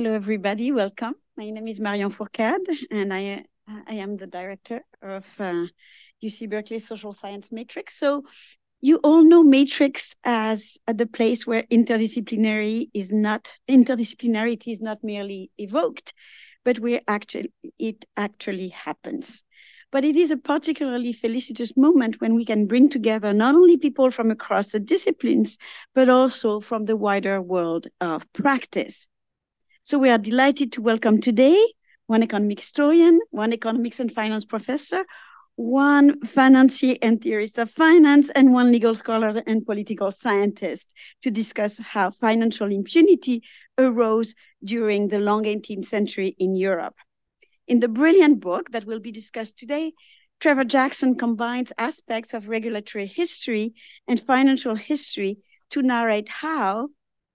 Hello, everybody. Welcome. My name is Marion Fourcade, and I, I am the director of uh, UC Berkeley Social Science Matrix. So you all know Matrix as the place where interdisciplinary is not interdisciplinarity is not merely evoked, but where actually it actually happens. But it is a particularly felicitous moment when we can bring together not only people from across the disciplines, but also from the wider world of practice. So we are delighted to welcome today one economic historian, one economics and finance professor, one financier and theorist of finance, and one legal scholar and political scientist to discuss how financial impunity arose during the long 18th century in Europe. In the brilliant book that will be discussed today, Trevor Jackson combines aspects of regulatory history and financial history to narrate how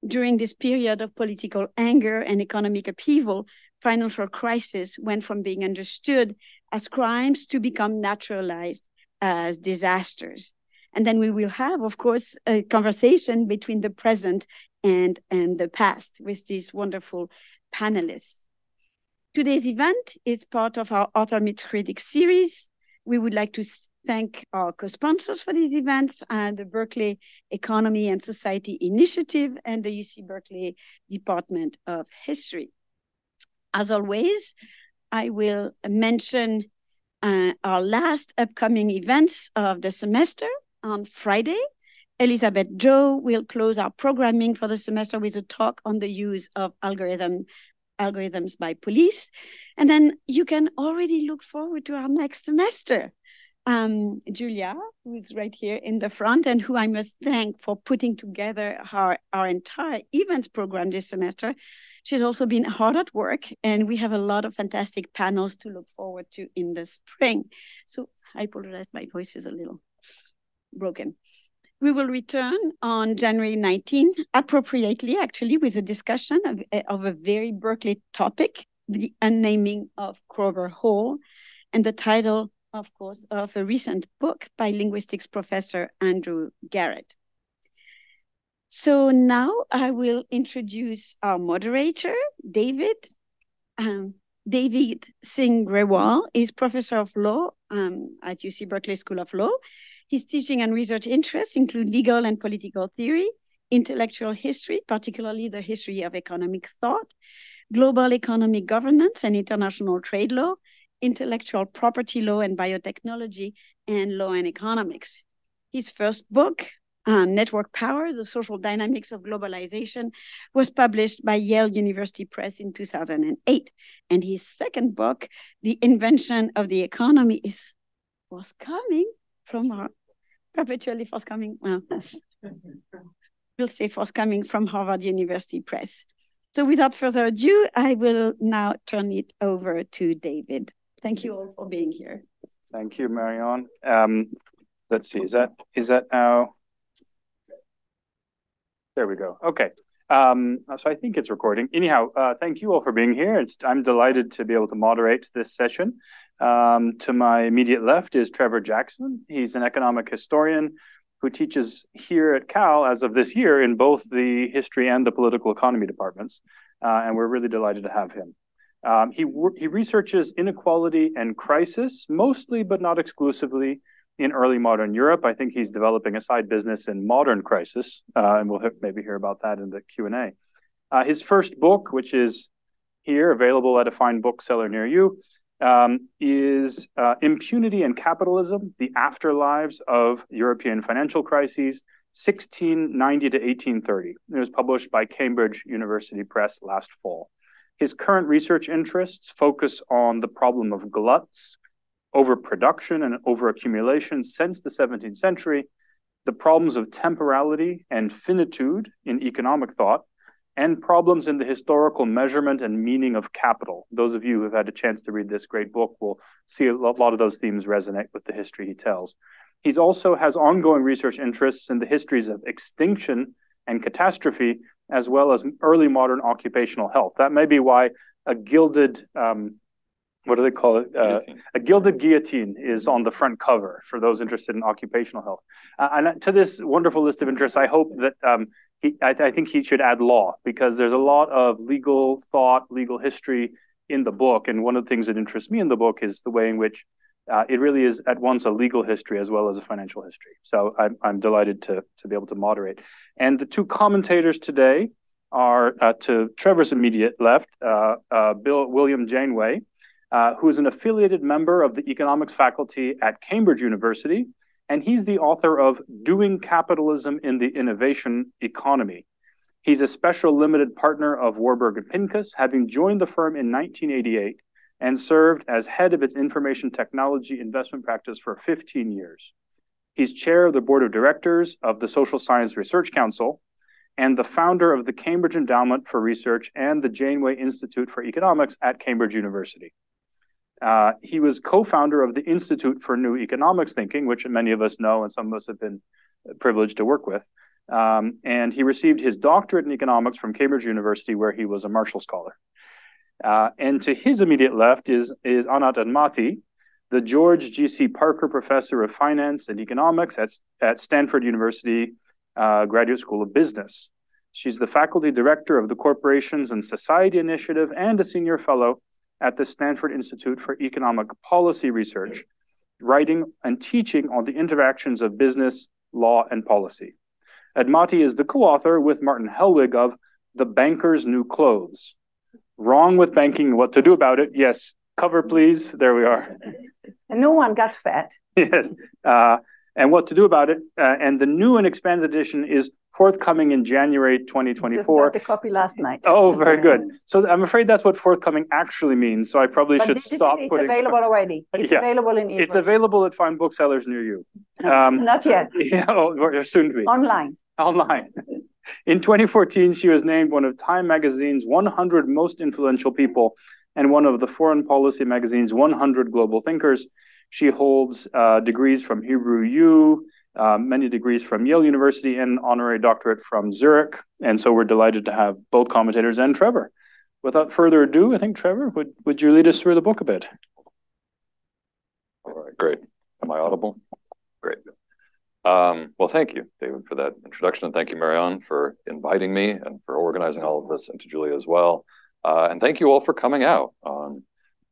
during this period of political anger and economic upheaval, financial crisis went from being understood as crimes to become naturalized as disasters. And then we will have, of course, a conversation between the present and, and the past with these wonderful panelists. Today's event is part of our Author Meets Critic series. We would like to thank our co-sponsors for these events, uh, the Berkeley Economy and Society Initiative and the UC Berkeley Department of History. As always, I will mention uh, our last upcoming events of the semester on Friday. Elizabeth Joh will close our programming for the semester with a talk on the use of algorithm, algorithms by police. And then you can already look forward to our next semester um, Julia, who's right here in the front, and who I must thank for putting together our, our entire events program this semester. She's also been hard at work, and we have a lot of fantastic panels to look forward to in the spring. So I apologize, my voice is a little broken. We will return on January 19, appropriately, actually, with a discussion of, of a very Berkeley topic, the unnaming of Kroeber Hall, and the title of course, of a recent book by linguistics professor Andrew Garrett. So now I will introduce our moderator, David. Um, David Singh Grewal is professor of law um, at UC Berkeley School of Law. His teaching and research interests include legal and political theory, intellectual history, particularly the history of economic thought, global economic governance and international trade law, intellectual property law and biotechnology, and law and economics. His first book, um, Network Power, The Social Dynamics of Globalization, was published by Yale University Press in 2008. And his second book, The Invention of the Economy, is forthcoming from our perpetually forthcoming, well, we'll say forthcoming from Harvard University Press. So without further ado, I will now turn it over to David. Thank you all for being here. Thank you, Marion. Um, let's see, is that is that now? There we go. Okay. Um, so I think it's recording. Anyhow, uh, thank you all for being here. It's, I'm delighted to be able to moderate this session. Um, to my immediate left is Trevor Jackson. He's an economic historian who teaches here at Cal as of this year in both the history and the political economy departments. Uh, and we're really delighted to have him. Um, he, he researches inequality and crisis, mostly but not exclusively in early modern Europe. I think he's developing a side business in modern crisis, uh, and we'll maybe hear about that in the Q&A. Uh, his first book, which is here, available at a fine bookseller near you, um, is uh, Impunity and Capitalism, The Afterlives of European Financial Crises, 1690 to 1830. It was published by Cambridge University Press last fall. His current research interests focus on the problem of gluts, overproduction and overaccumulation since the 17th century, the problems of temporality and finitude in economic thought, and problems in the historical measurement and meaning of capital. Those of you who have had a chance to read this great book will see a lot of those themes resonate with the history he tells. He also has ongoing research interests in the histories of extinction and catastrophe, as well as early modern occupational health. That may be why a gilded, um, what do they call it? Uh, a gilded guillotine is on the front cover for those interested in occupational health. Uh, and to this wonderful list of interests, I hope that um, he, I, I think he should add law because there's a lot of legal thought, legal history in the book. And one of the things that interests me in the book is the way in which uh, it really is at once a legal history as well as a financial history. So I'm, I'm delighted to, to be able to moderate. And the two commentators today are uh, to Trevor's immediate left, uh, uh Bill William Janeway, uh, who is an affiliated member of the economics faculty at Cambridge University. And he's the author of Doing Capitalism in the Innovation Economy. He's a special limited partner of Warburg and Pincus, having joined the firm in 1988 and served as head of its information technology investment practice for 15 years. He's chair of the board of directors of the Social Science Research Council and the founder of the Cambridge Endowment for Research and the Janeway Institute for Economics at Cambridge University. Uh, he was co-founder of the Institute for New Economics Thinking, which many of us know and some of us have been privileged to work with. Um, and he received his doctorate in economics from Cambridge University, where he was a Marshall Scholar. Uh, and to his immediate left is, is Anat Admati, the George G.C. Parker Professor of Finance and Economics at, at Stanford University uh, Graduate School of Business. She's the faculty director of the Corporations and Society Initiative and a senior fellow at the Stanford Institute for Economic Policy Research, writing and teaching on the interactions of business, law, and policy. Admati is the co-author with Martin Hellwig of The Banker's New Clothes, Wrong with banking, what to do about it. Yes, cover please. There we are. And no one got fat. yes. Uh, and what to do about it. Uh, and the new and expanded edition is forthcoming in January 2024. Just got the copy last night. Oh, very good. So I'm afraid that's what forthcoming actually means. So I probably but should stop it's putting. It's available already. It's yeah. available in. E It's available at fine booksellers near you. Um, Not yet. Yeah, or soon to be. Online. Online. In 2014, she was named one of Time Magazine's 100 most influential people and one of the Foreign Policy Magazine's 100 global thinkers. She holds uh, degrees from Hebrew U, uh, many degrees from Yale University, and honorary doctorate from Zurich. And so we're delighted to have both commentators and Trevor. Without further ado, I think Trevor, would, would you lead us through the book a bit? All right, great. Am I audible? Great. Um, well, thank you, David, for that introduction. And thank you, Marianne, for inviting me and for organizing all of this, and to Julia as well. Uh, and thank you all for coming out on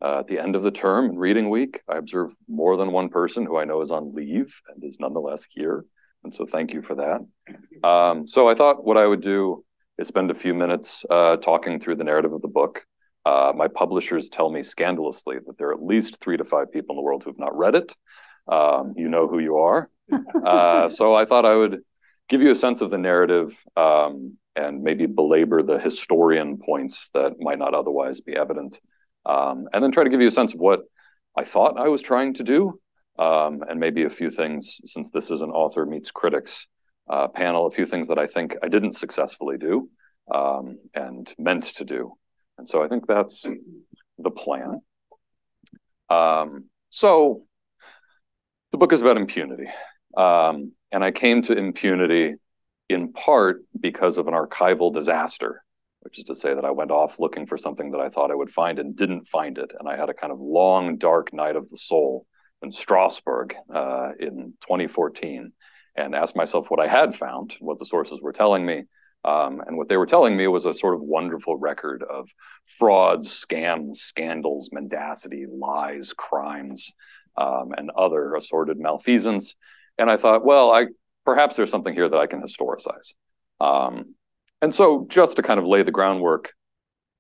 uh, at the end of the term and reading week. I observe more than one person who I know is on leave and is nonetheless here. And so thank you for that. Um, so I thought what I would do is spend a few minutes uh, talking through the narrative of the book. Uh, my publishers tell me scandalously that there are at least three to five people in the world who have not read it. Um, you know who you are. Uh, so I thought I would give you a sense of the narrative um, and maybe belabor the historian points that might not otherwise be evident, um, and then try to give you a sense of what I thought I was trying to do, um, and maybe a few things, since this is an author meets critics uh, panel, a few things that I think I didn't successfully do um, and meant to do. And so I think that's the plan. Um, so the book is about impunity. Um, and I came to impunity in part because of an archival disaster, which is to say that I went off looking for something that I thought I would find and didn't find it. And I had a kind of long, dark night of the soul in Strasbourg uh, in 2014 and asked myself what I had found, what the sources were telling me. Um, and what they were telling me was a sort of wonderful record of frauds, scams, scandals, mendacity, lies, crimes, um, and other assorted malfeasance and I thought, well, I perhaps there's something here that I can historicize. Um, and so, just to kind of lay the groundwork,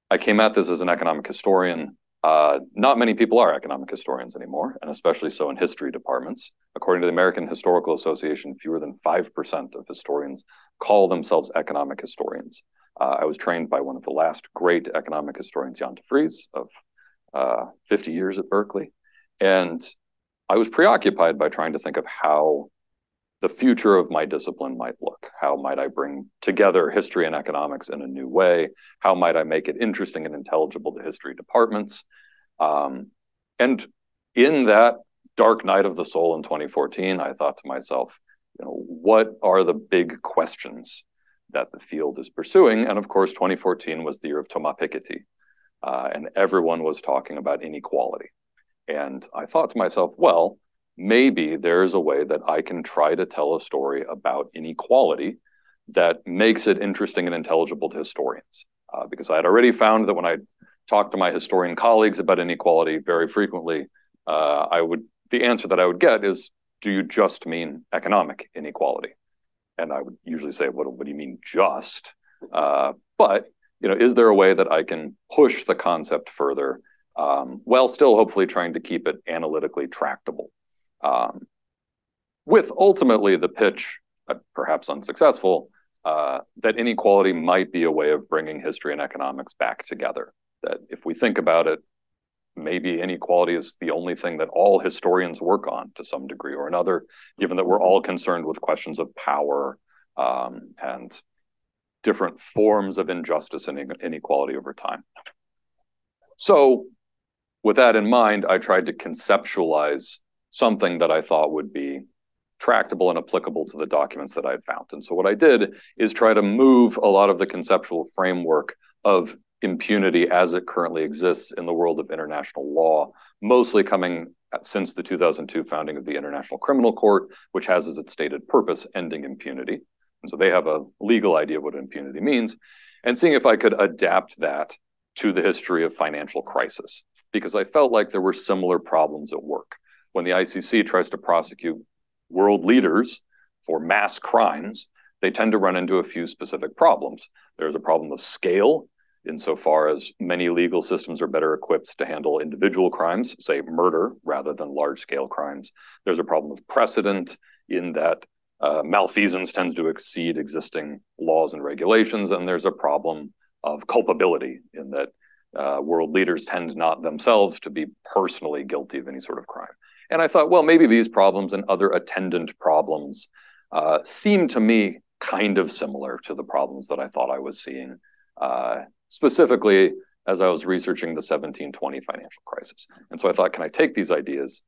I came at this as an economic historian. Uh, not many people are economic historians anymore, and especially so in history departments. According to the American Historical Association, fewer than 5% of historians call themselves economic historians. Uh, I was trained by one of the last great economic historians, Jan de Vries, of uh, 50 years at Berkeley. And I was preoccupied by trying to think of how the future of my discipline might look. How might I bring together history and economics in a new way? How might I make it interesting and intelligible to history departments? Um, and in that dark night of the soul in 2014, I thought to myself, you know, what are the big questions that the field is pursuing? And of course, 2014 was the year of Thomas Piketty, uh, and everyone was talking about inequality. And I thought to myself, well, maybe there's a way that I can try to tell a story about inequality that makes it interesting and intelligible to historians. Uh, because I had already found that when I talked to my historian colleagues about inequality very frequently, uh, I would the answer that I would get is, "Do you just mean economic inequality?" And I would usually say, "What, what do you mean just?" Uh, but you know, is there a way that I can push the concept further um, while still hopefully trying to keep it analytically tractable? Um, with ultimately the pitch, uh, perhaps unsuccessful, uh, that inequality might be a way of bringing history and economics back together. That if we think about it, maybe inequality is the only thing that all historians work on to some degree or another, given that we're all concerned with questions of power um, and different forms of injustice and inequality over time. So, with that in mind, I tried to conceptualize something that I thought would be tractable and applicable to the documents that I had found. And so what I did is try to move a lot of the conceptual framework of impunity as it currently exists in the world of international law, mostly coming since the 2002 founding of the International Criminal Court, which has as its stated purpose ending impunity. And so they have a legal idea of what impunity means, and seeing if I could adapt that to the history of financial crisis, because I felt like there were similar problems at work. When the ICC tries to prosecute world leaders for mass crimes, they tend to run into a few specific problems. There's a problem of scale, insofar as many legal systems are better equipped to handle individual crimes, say murder, rather than large scale crimes. There's a problem of precedent in that uh, malfeasance tends to exceed existing laws and regulations, and there's a problem of culpability in that uh, world leaders tend not themselves to be personally guilty of any sort of crime. And I thought, well, maybe these problems and other attendant problems uh, seem to me kind of similar to the problems that I thought I was seeing, uh, specifically as I was researching the 1720 financial crisis. And so I thought, can I take these ideas?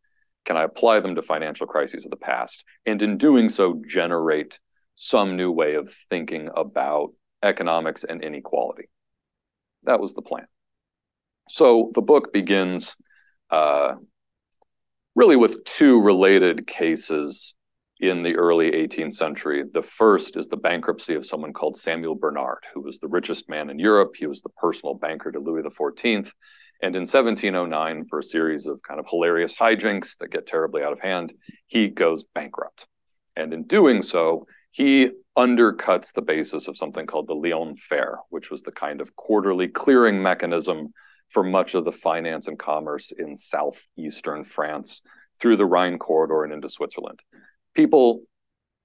Can I apply them to financial crises of the past? And in doing so, generate some new way of thinking about economics and inequality. That was the plan. So the book begins uh, really with two related cases in the early 18th century. The first is the bankruptcy of someone called Samuel Bernard, who was the richest man in Europe. He was the personal banker to Louis XIV. And in 1709, for a series of kind of hilarious hijinks that get terribly out of hand, he goes bankrupt. And in doing so, he undercuts the basis of something called the Lyon Fair, which was the kind of quarterly clearing mechanism for much of the finance and commerce in southeastern France through the Rhine corridor and into Switzerland. People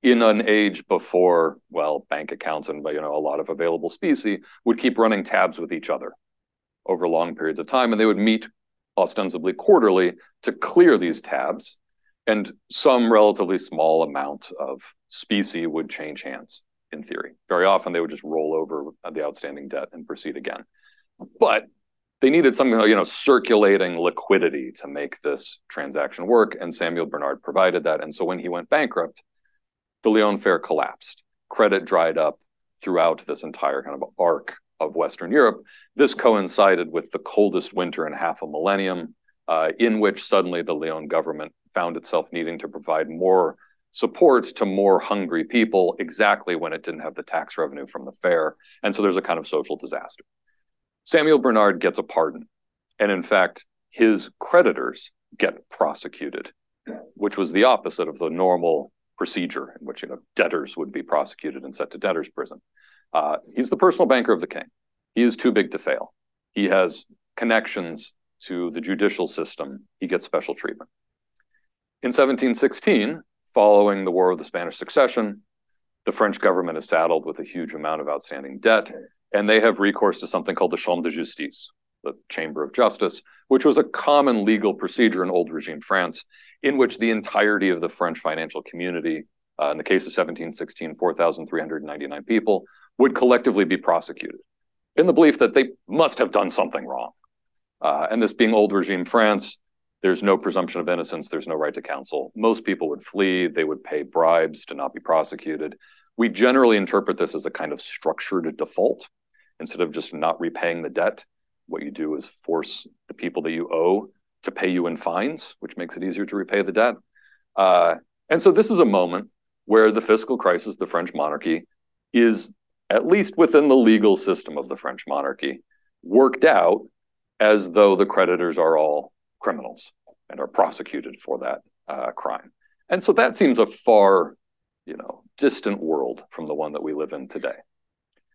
in an age before, well, bank accounts and you know a lot of available specie would keep running tabs with each other over long periods of time, and they would meet ostensibly quarterly to clear these tabs, and some relatively small amount of specie would change hands in theory. Very often they would just roll over the outstanding debt and proceed again. But they needed some you know circulating liquidity to make this transaction work and samuel bernard provided that. And so when he went bankrupt the lyon fair collapsed. Credit dried up throughout this entire kind of arc of western europe. This coincided with the coldest winter in half a millennium uh, in which suddenly the lyon government found itself needing to provide more support to more hungry people exactly when it didn't have the tax revenue from the fair. And so there's a kind of social disaster Samuel Bernard gets a pardon. And in fact, his creditors get prosecuted, which was the opposite of the normal procedure in which you know debtors would be prosecuted and sent to debtors prison. Uh, he's the personal banker of the king. He is too big to fail. He has connections to the judicial system. He gets special treatment. In 1716, following the War of the Spanish Succession, the French government is saddled with a huge amount of outstanding debt and they have recourse to something called the Chambre de Justice, the Chamber of Justice, which was a common legal procedure in old regime France, in which the entirety of the French financial community, uh, in the case of 1716, 4,399 people, would collectively be prosecuted in the belief that they must have done something wrong. Uh, and this being old regime France, there's no presumption of innocence, there's no right to counsel. Most people would flee, they would pay bribes to not be prosecuted. We generally interpret this as a kind of structured default instead of just not repaying the debt, what you do is force the people that you owe to pay you in fines, which makes it easier to repay the debt. Uh, and so this is a moment where the fiscal crisis, the French monarchy, is at least within the legal system of the French monarchy, worked out as though the creditors are all criminals and are prosecuted for that uh, crime. And so that seems a far, you know, distant world from the one that we live in today.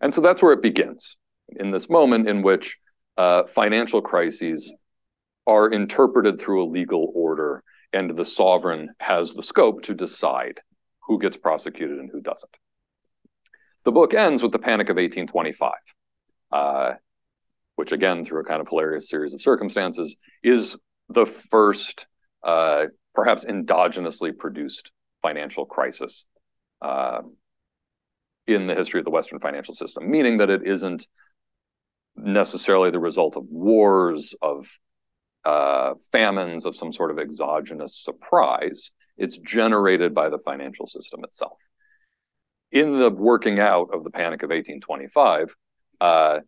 And so that's where it begins in this moment in which uh, financial crises are interpreted through a legal order, and the sovereign has the scope to decide who gets prosecuted and who doesn't. The book ends with the Panic of 1825, uh, which, again, through a kind of hilarious series of circumstances, is the first, uh, perhaps endogenously produced financial crisis uh, in the history of the Western financial system, meaning that it isn't necessarily the result of wars, of uh, famines, of some sort of exogenous surprise. It's generated by the financial system itself. In the working out of the Panic of 1825, uh,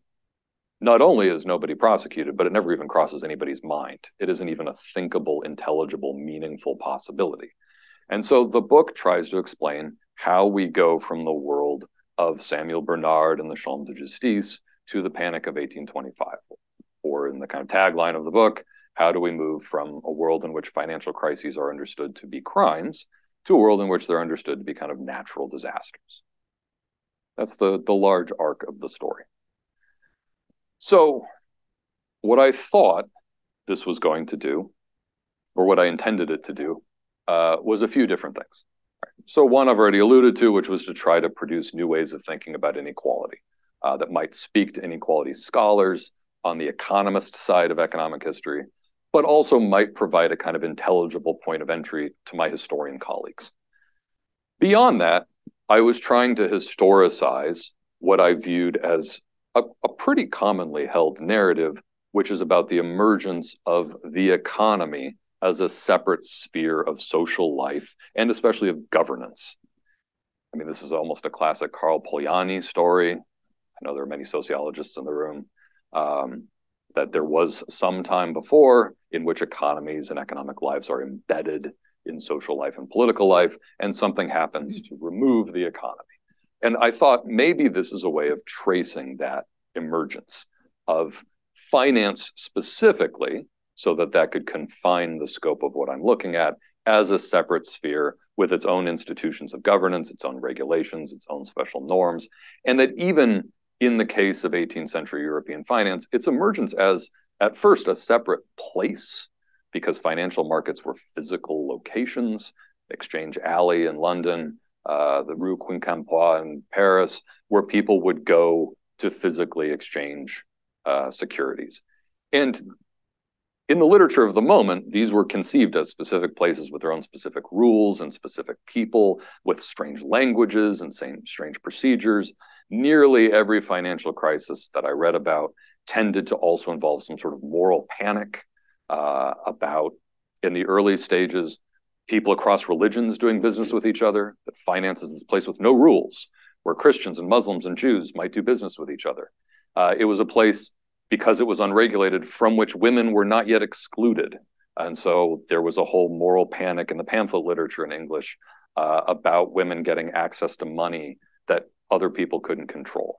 not only is nobody prosecuted, but it never even crosses anybody's mind. It isn't even a thinkable, intelligible, meaningful possibility. And so the book tries to explain how we go from the world of Samuel Bernard and the Chambre de Justice to the Panic of 1825. Or in the kind of tagline of the book, how do we move from a world in which financial crises are understood to be crimes to a world in which they're understood to be kind of natural disasters? That's the, the large arc of the story. So, what I thought this was going to do, or what I intended it to do, uh, was a few different things. So, one I've already alluded to, which was to try to produce new ways of thinking about inequality uh, that might speak to inequality scholars on the economist side of economic history, but also might provide a kind of intelligible point of entry to my historian colleagues. Beyond that, I was trying to historicize what I viewed as a, a pretty commonly held narrative, which is about the emergence of the economy as a separate sphere of social life and especially of governance. I mean, this is almost a classic Karl Polanyi story. I know there are many sociologists in the room. Um, that there was some time before in which economies and economic lives are embedded in social life and political life, and something happens to remove the economy. And I thought maybe this is a way of tracing that emergence of finance specifically, so that that could confine the scope of what I'm looking at as a separate sphere with its own institutions of governance, its own regulations, its own special norms, and that even in the case of 18th century European finance, its emergence as at first a separate place because financial markets were physical locations, Exchange Alley in London, uh, the Rue Quincampoix in Paris, where people would go to physically exchange uh, securities. And in the literature of the moment, these were conceived as specific places with their own specific rules and specific people with strange languages and same strange procedures. Nearly every financial crisis that I read about tended to also involve some sort of moral panic uh, about, in the early stages, people across religions doing business with each other, that finance is this place with no rules, where Christians and Muslims and Jews might do business with each other. Uh, it was a place because it was unregulated from which women were not yet excluded. And so there was a whole moral panic in the pamphlet literature in English uh, about women getting access to money that other people couldn't control.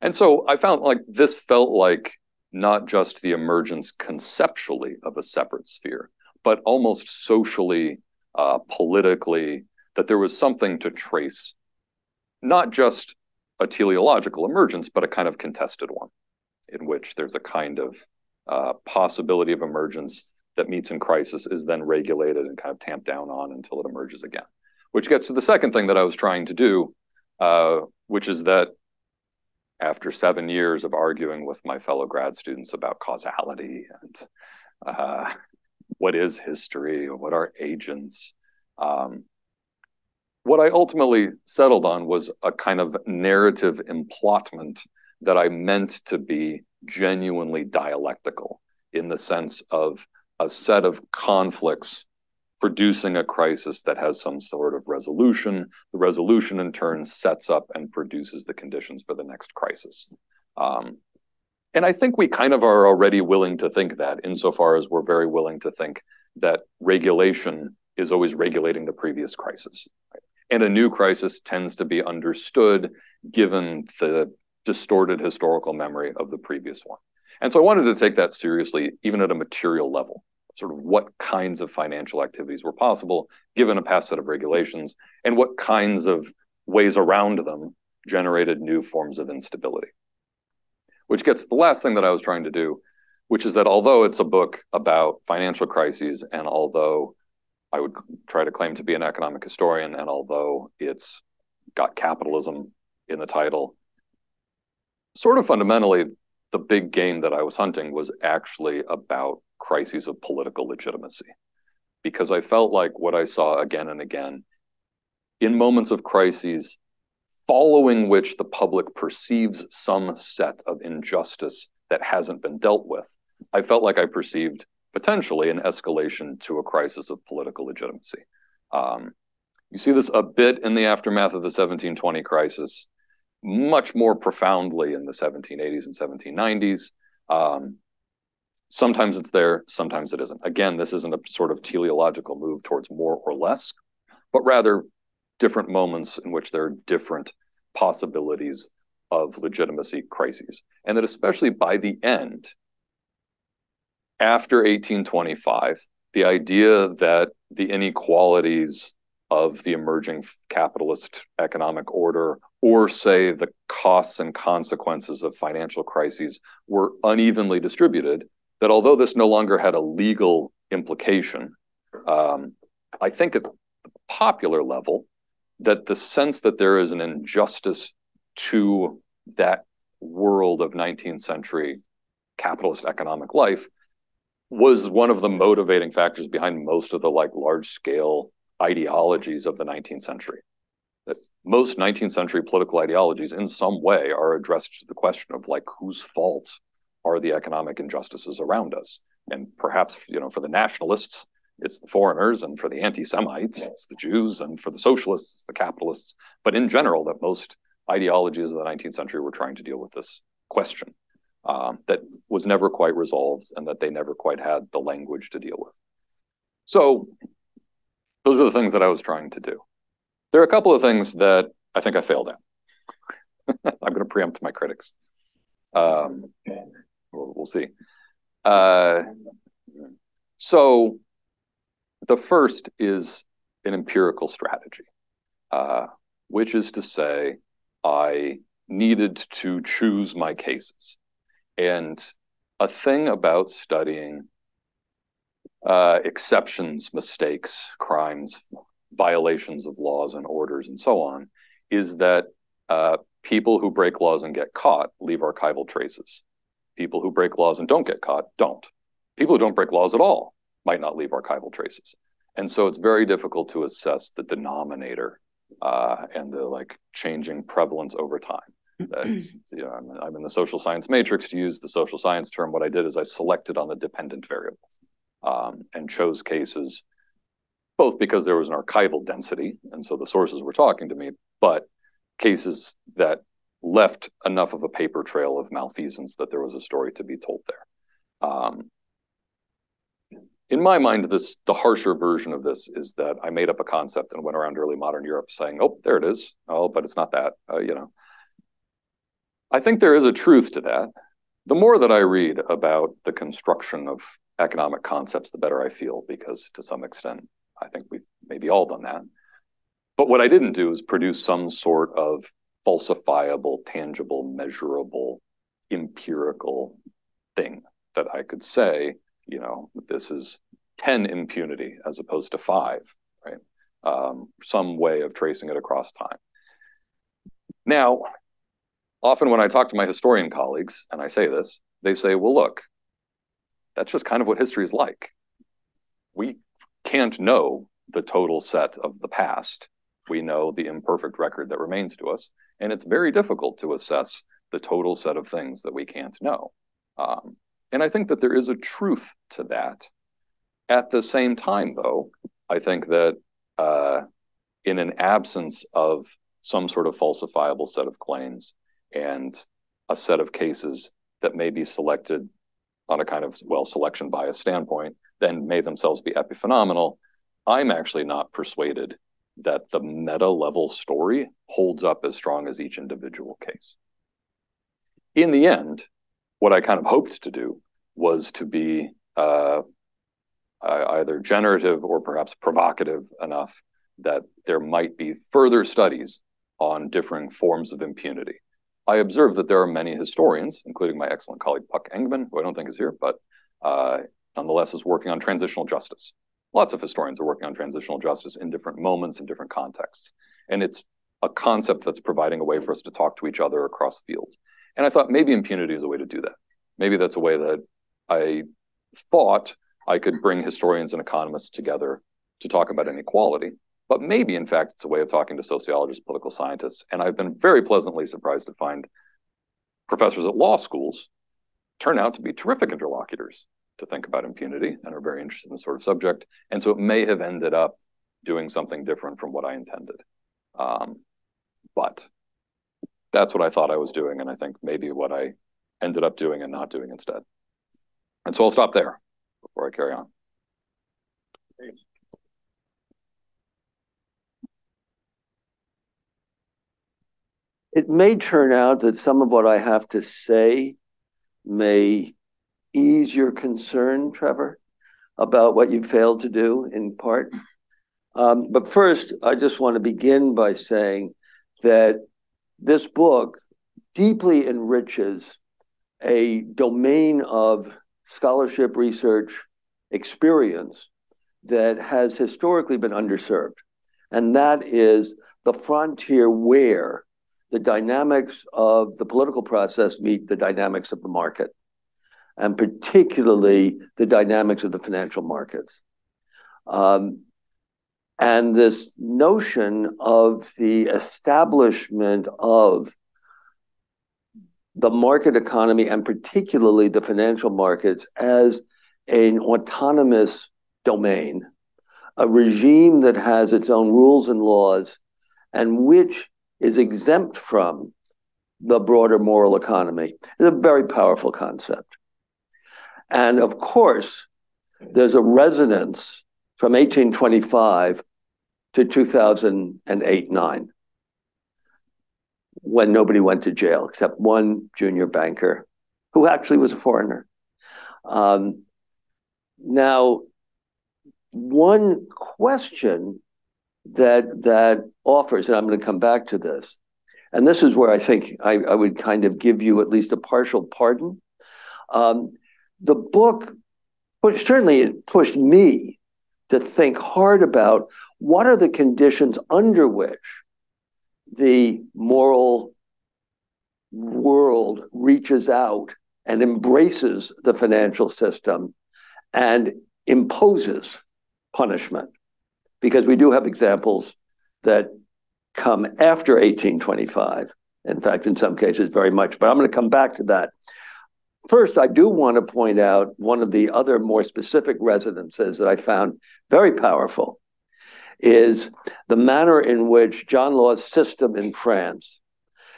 And so I found like this felt like not just the emergence conceptually of a separate sphere, but almost socially, uh, politically, that there was something to trace, not just a teleological emergence, but a kind of contested one in which there's a kind of uh, possibility of emergence that meets in crisis is then regulated and kind of tamped down on until it emerges again. Which gets to the second thing that I was trying to do, uh, which is that after seven years of arguing with my fellow grad students about causality and uh, what is history, or what are agents, um, what I ultimately settled on was a kind of narrative emplotment that I meant to be genuinely dialectical in the sense of a set of conflicts producing a crisis that has some sort of resolution. The resolution, in turn, sets up and produces the conditions for the next crisis. Um, and I think we kind of are already willing to think that, insofar as we're very willing to think that regulation is always regulating the previous crisis. Right? and a new crisis tends to be understood given the distorted historical memory of the previous one. And so I wanted to take that seriously, even at a material level, sort of what kinds of financial activities were possible given a past set of regulations and what kinds of ways around them generated new forms of instability. Which gets the last thing that I was trying to do, which is that although it's a book about financial crises, and although I would try to claim to be an economic historian, and although it's got capitalism in the title, sort of fundamentally, the big game that I was hunting was actually about crises of political legitimacy. Because I felt like what I saw again and again in moments of crises, following which the public perceives some set of injustice that hasn't been dealt with, I felt like I perceived potentially an escalation to a crisis of political legitimacy. Um, you see this a bit in the aftermath of the 1720 crisis, much more profoundly in the 1780s and 1790s. Um, sometimes it's there, sometimes it isn't. Again, this isn't a sort of teleological move towards more or less, but rather different moments in which there are different possibilities of legitimacy crises. And that especially by the end, after 1825, the idea that the inequalities of the emerging capitalist economic order, or say the costs and consequences of financial crises, were unevenly distributed, that although this no longer had a legal implication, um, I think at the popular level, that the sense that there is an injustice to that world of 19th century capitalist economic life was one of the motivating factors behind most of the like large scale ideologies of the 19th century. Most 19th century political ideologies in some way are addressed to the question of like whose fault are the economic injustices around us? And perhaps, you know, for the nationalists, it's the foreigners, and for the anti-Semites, it's the Jews, and for the socialists, it's the capitalists. But in general, that most ideologies of the 19th century were trying to deal with this question um, that was never quite resolved and that they never quite had the language to deal with. So those are the things that I was trying to do. There are a couple of things that I think I failed at. I'm going to preempt my critics. Um, we'll, we'll, see. Uh, so the first is an empirical strategy, uh, which is to say, I needed to choose my cases. And a thing about studying uh, exceptions, mistakes, crimes, violations of laws and orders, and so on, is that uh, people who break laws and get caught leave archival traces. People who break laws and don't get caught don't. People who don't break laws at all might not leave archival traces. And so it's very difficult to assess the denominator uh, and the like changing prevalence over time you know, I'm, I'm, in the social science matrix to use the social science term. What I did is I selected on the dependent variable um, and chose cases, both because there was an archival density, and so the sources were talking to me, but cases that left enough of a paper trail of malfeasance that there was a story to be told there. Um, in my mind, this the harsher version of this is that I made up a concept and went around early modern Europe saying, "Oh, there it is. Oh, but it's not that." Uh, you know, I think there is a truth to that. The more that I read about the construction of economic concepts, the better I feel, because to some extent, I think we've maybe all done that. But what I didn't do is produce some sort of falsifiable, tangible, measurable, empirical thing that I could say, you know, this is 10 impunity as opposed to five, right? Um, some way of tracing it across time. Now, often when I talk to my historian colleagues and I say this, they say, well, look, that's just kind of what history is like. We can't know the total set of the past. We know the imperfect record that remains to us. And it's very difficult to assess the total set of things that we can't know. Um, and I think that there is a truth to that. At the same time, though, I think that uh, in an absence of some sort of falsifiable set of claims, and a set of cases that may be selected on a kind of well selection bias standpoint then may themselves be epiphenomenal i'm actually not persuaded that the meta level story holds up as strong as each individual case. In the end, what I kind of hoped to do was to be uh, either generative or perhaps provocative enough that there might be further studies on differing forms of impunity. I observe that there are many historians, including my excellent colleague Puck Engman, who I don't think is here, but uh, nonetheless is working on transitional justice. Lots of historians are working on transitional justice in different moments, in different contexts. And it's a concept that's providing a way for us to talk to each other across fields. And I thought maybe impunity is a way to do that. Maybe that's a way that I thought I could bring historians and economists together to talk about inequality. But maybe, in fact, it's a way of talking to sociologists, political scientists. And I've been very pleasantly surprised to find professors at law schools turn out to be terrific interlocutors to think about impunity and are very interested in this sort of subject. And so it may have ended up doing something different from what I intended. Um, but that's what I thought I was doing. And I think maybe what I ended up doing and not doing instead. And so I'll stop there before I carry on. It may turn out that some of what I have to say may ease your concern, Trevor, about what you failed to do in part. Um, but first, I just want to begin by saying that this book deeply enriches a domain of scholarship, research, experience that has historically been underserved. And that is the frontier where the dynamics of the political process meet the dynamics of the market, and particularly the dynamics of the financial markets. Um, and this notion of the establishment of the market economy and particularly the financial markets as an autonomous domain, a regime that has its own rules and laws, and which is exempt from the broader moral economy is a very powerful concept. And of course, there's a resonance from 1825 to 2008 9 when nobody went to jail except one junior banker who actually was a foreigner. Um, now, one question that that offers, and I'm going to come back to this, and this is where I think I, I would kind of give you at least a partial pardon. Um, the book certainly it pushed me to think hard about what are the conditions under which the moral world reaches out and embraces the financial system and imposes punishment. Because we do have examples that come after 1825. In fact, in some cases, very much. But I'm going to come back to that. First, I do want to point out one of the other more specific resonances that I found very powerful is the manner in which John Law's system in France,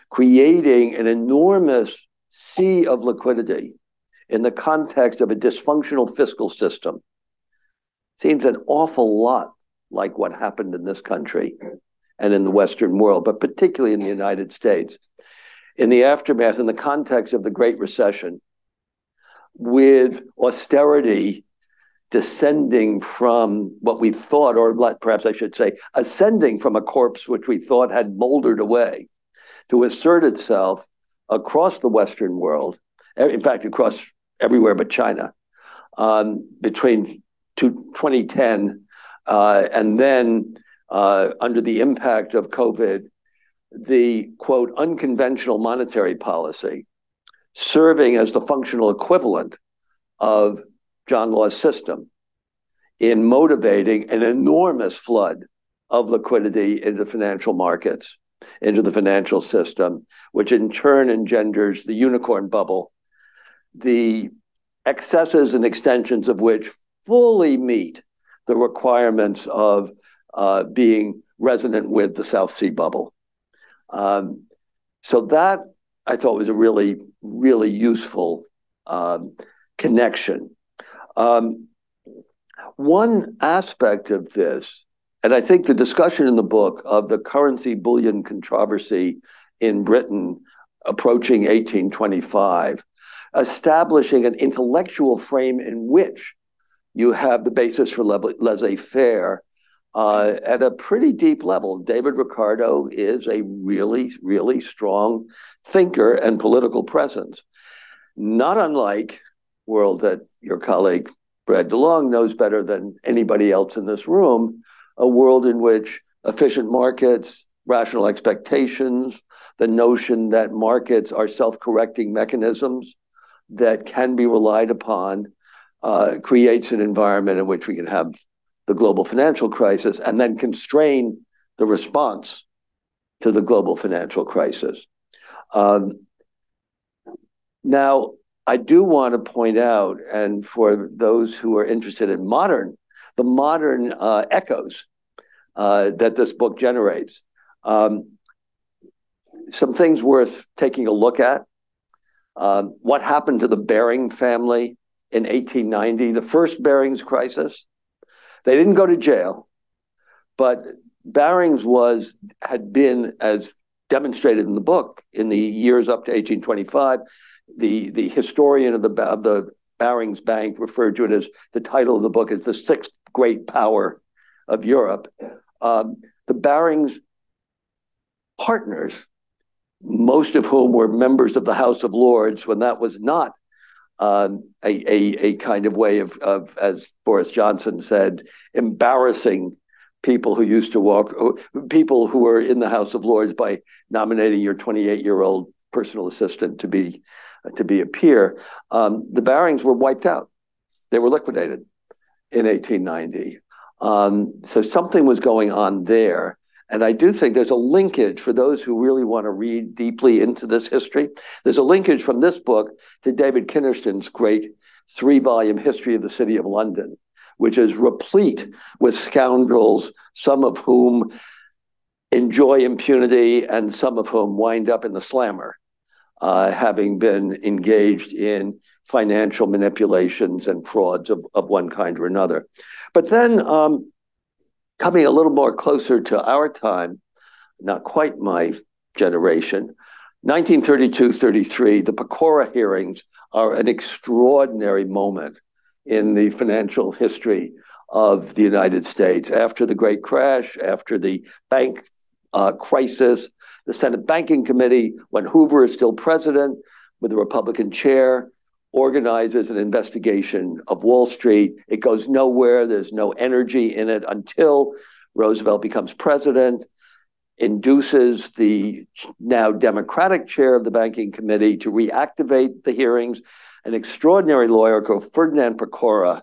creating an enormous sea of liquidity in the context of a dysfunctional fiscal system, seems an awful lot like what happened in this country and in the Western world, but particularly in the United States. In the aftermath, in the context of the Great Recession, with austerity descending from what we thought, or perhaps I should say, ascending from a corpse which we thought had moldered away to assert itself across the Western world, in fact, across everywhere but China, um, between 2010 uh, and then uh, under the impact of COVID, the quote, unconventional monetary policy serving as the functional equivalent of John Law's system in motivating an enormous flood of liquidity into financial markets, into the financial system, which in turn engenders the unicorn bubble, the excesses and extensions of which fully meet the requirements of uh, being resonant with the South Sea bubble. Um, so that I thought was a really, really useful um, connection. Um, one aspect of this and I think the discussion in the book of the currency bullion controversy in Britain approaching 1825, establishing an intellectual frame in which you have the basis for laissez faire at a pretty deep level. David Ricardo is a really, really strong thinker and political presence, not unlike world that your colleague Brad DeLong knows better than anybody else in this room, a world in which efficient markets, rational expectations, the notion that markets are self-correcting mechanisms that can be relied upon uh, creates an environment in which we can have the global financial crisis and then constrain the response to the global financial crisis. Um, now, I do want to point out, and for those who are interested in modern, the modern uh, echoes uh, that this book generates. Um, some things worth taking a look at. Um, what happened to the Baring family in 1890, the first Barings crisis? They didn't go to jail, but Barings was had been as demonstrated in the book in the years up to 1825. The the historian of the of the Barings Bank referred to it as the title of the book is the sixth great power of Europe. Um, the Barings partners, most of whom were members of the House of Lords when that was not a, a, a kind of way of, of, as Boris Johnson said, embarrassing people who used to walk, people who were in the House of Lords by nominating your 28 year old personal assistant to be to be a peer. Um, the Barings were wiped out; they were liquidated in 1890. Um, so something was going on there. And I do think there's a linkage for those who really want to read deeply into this history. There's a linkage from this book to David Kynaston's great three volume history of the city of London, which is replete with scoundrels, some of whom enjoy impunity and some of whom wind up in the slammer, uh, having been engaged in financial manipulations and frauds of, of one kind or another. But then um, coming a little more closer to our time, not quite my generation, 1932-33, the Pecora hearings are an extraordinary moment in the financial history of the United States. After the great crash, after the bank uh, crisis, the Senate Banking Committee, when Hoover is still president with a Republican chair, organizes an investigation of Wall Street. It goes nowhere. There's no energy in it until Roosevelt becomes president, induces the now Democratic chair of the banking committee to reactivate the hearings. An extraordinary lawyer called Ferdinand Pecora,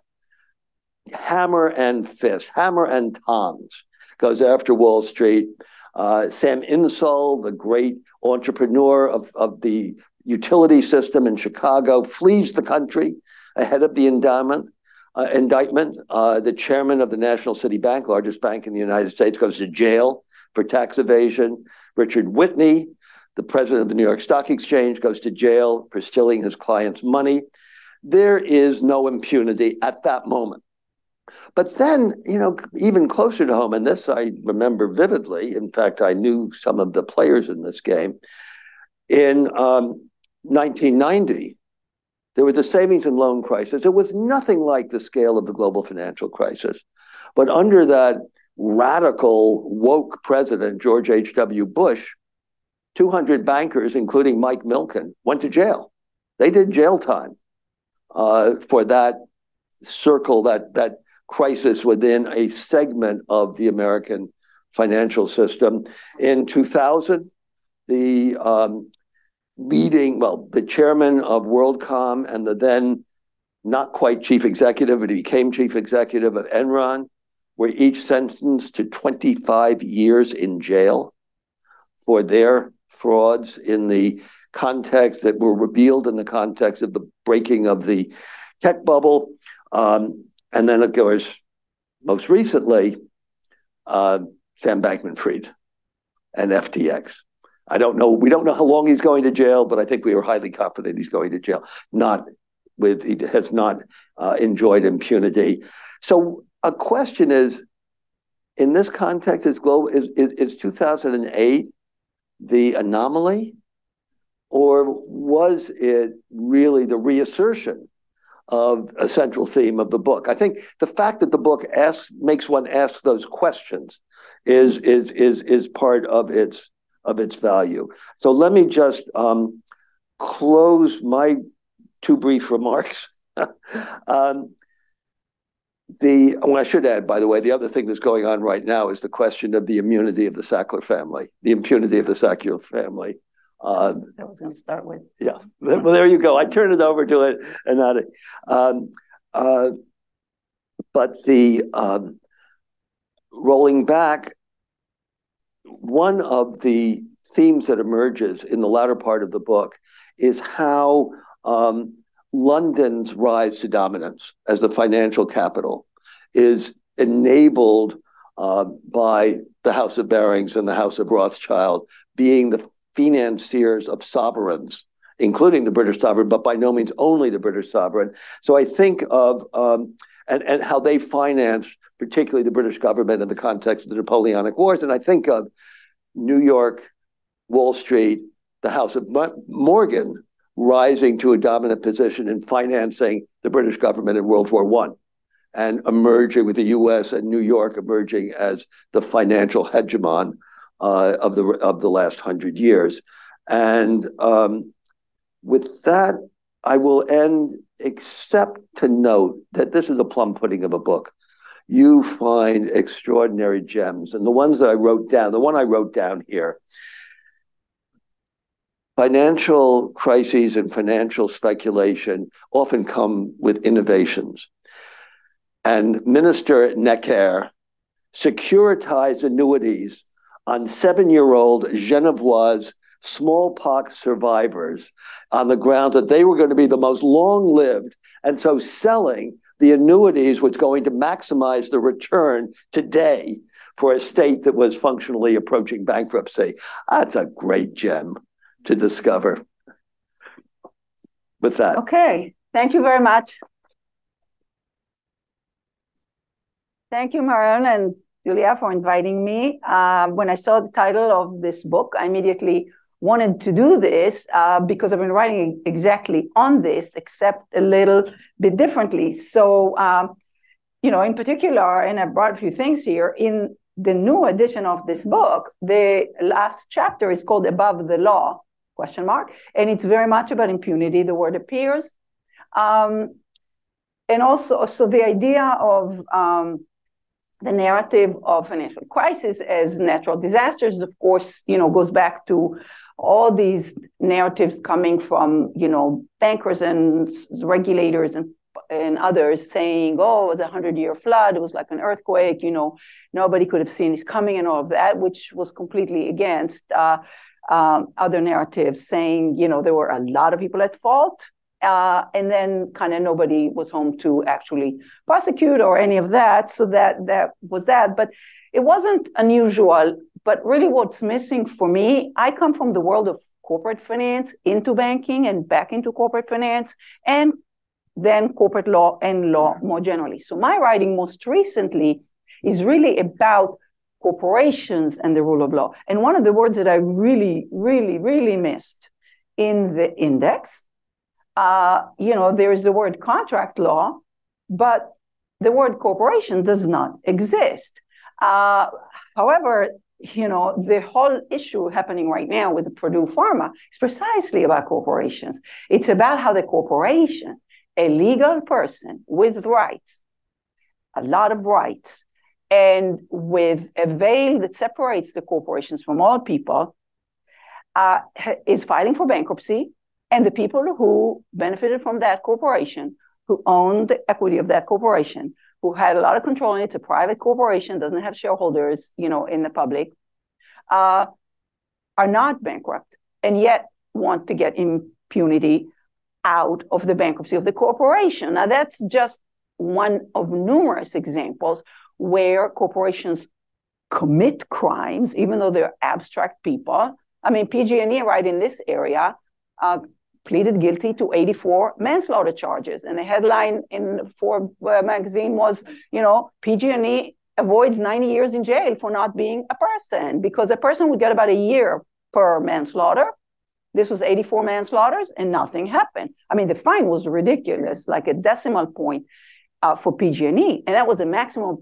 hammer and fist, hammer and tongs, goes after Wall Street. Uh, Sam Insull, the great entrepreneur of, of the utility system in Chicago, flees the country ahead of the indictment. Uh, indictment. Uh, the chairman of the National City Bank, largest bank in the United States, goes to jail for tax evasion. Richard Whitney, the president of the New York Stock Exchange, goes to jail for stealing his client's money. There is no impunity at that moment. But then, you know, even closer to home, and this I remember vividly. In fact, I knew some of the players in this game. In um, 1990, there was a savings and loan crisis. It was nothing like the scale of the global financial crisis. But under that radical, woke president, George H.W. Bush, 200 bankers, including Mike Milken, went to jail. They did jail time uh, for that circle, that, that crisis within a segment of the American financial system. In 2000, the um, leading, well, the chairman of WorldCom and the then not quite chief executive, but he became chief executive of Enron, were each sentenced to 25 years in jail for their frauds in the context that were revealed in the context of the breaking of the tech bubble. Um, and then, of course, most recently, uh, Sam Bankman Fried and FTX. I don't know. We don't know how long he's going to jail, but I think we are highly confident he's going to jail. Not with he has not uh, enjoyed impunity. So a question is, in this context, is global is, is, is 2008 the anomaly? Or was it really the reassertion of a central theme of the book? I think the fact that the book asks makes one ask those questions is is is is part of its of its value. So let me just um, close my two brief remarks. um, the well, I should add, by the way, the other thing that's going on right now is the question of the immunity of the Sackler family, the impunity of the Sackler family. Uh, I was going to start with. Yeah, well, there you go. I turn it over to it, and not. Um, uh, but the um, rolling back, one of the themes that emerges in the latter part of the book is how um, London's rise to dominance as the financial capital is enabled uh, by the House of Barings and the House of Rothschild being the financiers of sovereigns, including the British sovereign, but by no means only the British sovereign. So I think of um, and, and how they financed, particularly the British government in the context of the Napoleonic Wars. And I think of New York, Wall Street, the House of Morgan rising to a dominant position in financing the British government in World War One and emerging with the US and New York emerging as the financial hegemon uh, of the of the last hundred years. And um, with that, I will end, except to note that this is a plum pudding of a book. You find extraordinary gems, and the ones that I wrote down, the one I wrote down here. Financial crises and financial speculation often come with innovations. And Minister Necker securitized annuities on seven-year-old Genevois smallpox survivors on the grounds that they were going to be the most long-lived. And so selling the annuities was going to maximize the return today for a state that was functionally approaching bankruptcy. That's a great gem to discover. With that. Okay. Thank you very much. Thank you, Marion and Julia, for inviting me. Uh, when I saw the title of this book, I immediately wanted to do this uh, because I've been writing exactly on this, except a little bit differently. So, um, you know, in particular, and I brought a few things here, in the new edition of this book, the last chapter is called Above the Law, question mark, and it's very much about impunity. The word appears. Um, and also, so the idea of um, the narrative of financial crisis as natural disasters, of course, you know, goes back to all these narratives coming from, you know, bankers and regulators and and others saying, oh, it was a hundred year flood, it was like an earthquake, you know, nobody could have seen this coming and all of that, which was completely against uh, um, other narratives saying, you know, there were a lot of people at fault uh, and then kind of nobody was home to actually prosecute or any of that. So that that was that. But it wasn't unusual. But really, what's missing for me, I come from the world of corporate finance into banking and back into corporate finance, and then corporate law and law more generally. So my writing most recently is really about corporations and the rule of law. And one of the words that I really, really, really missed in the index uh, you know, there is the word contract law, but the word corporation does not exist. Uh, however, you know, the whole issue happening right now with Purdue Pharma is precisely about corporations. It's about how the corporation, a legal person with rights, a lot of rights, and with a veil that separates the corporations from all people, uh, is filing for bankruptcy and the people who benefited from that corporation, who owned the equity of that corporation, who had a lot of control in it, it's a private corporation, doesn't have shareholders, you know, in the public, uh, are not bankrupt and yet want to get impunity out of the bankruptcy of the corporation. Now, that's just one of numerous examples where corporations commit crimes, even though they're abstract people. I mean, PG&E, right in this area, uh, pleaded guilty to 84 manslaughter charges. And the headline in Forbes magazine was, you know, PG&E avoids 90 years in jail for not being a person because a person would get about a year per manslaughter. This was 84 manslaughters and nothing happened. I mean, the fine was ridiculous, like a decimal point uh, for PG&E, and that was a maximum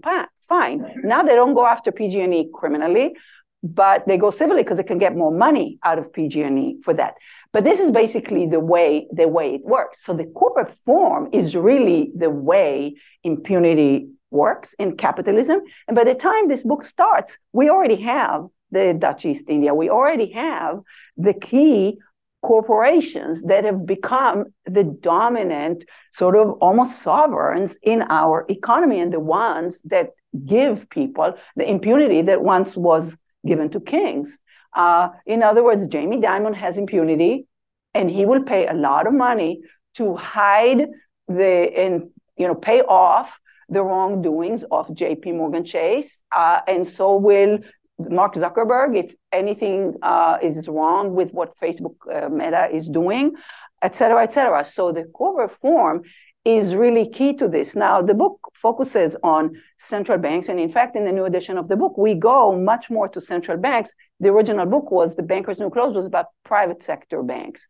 fine. Now they don't go after PG&E criminally, but they go civilly because they can get more money out of PG&E for that. But this is basically the way the way it works. So the corporate form is really the way impunity works in capitalism. And by the time this book starts, we already have the Dutch East India. We already have the key corporations that have become the dominant sort of almost sovereigns in our economy and the ones that give people the impunity that once was given to kings. Uh, in other words, Jamie Dimon has impunity and he will pay a lot of money to hide the and you know pay off the wrongdoings of JP Morgan Chase. Uh, and so will Mark Zuckerberg, if anything uh, is wrong with what Facebook uh, Meta is doing, et cetera, et cetera. So the core reform is really key to this. Now, the book focuses on central banks. And in fact, in the new edition of the book, we go much more to central banks. The original book was The Banker's New Clothes was about private sector banks.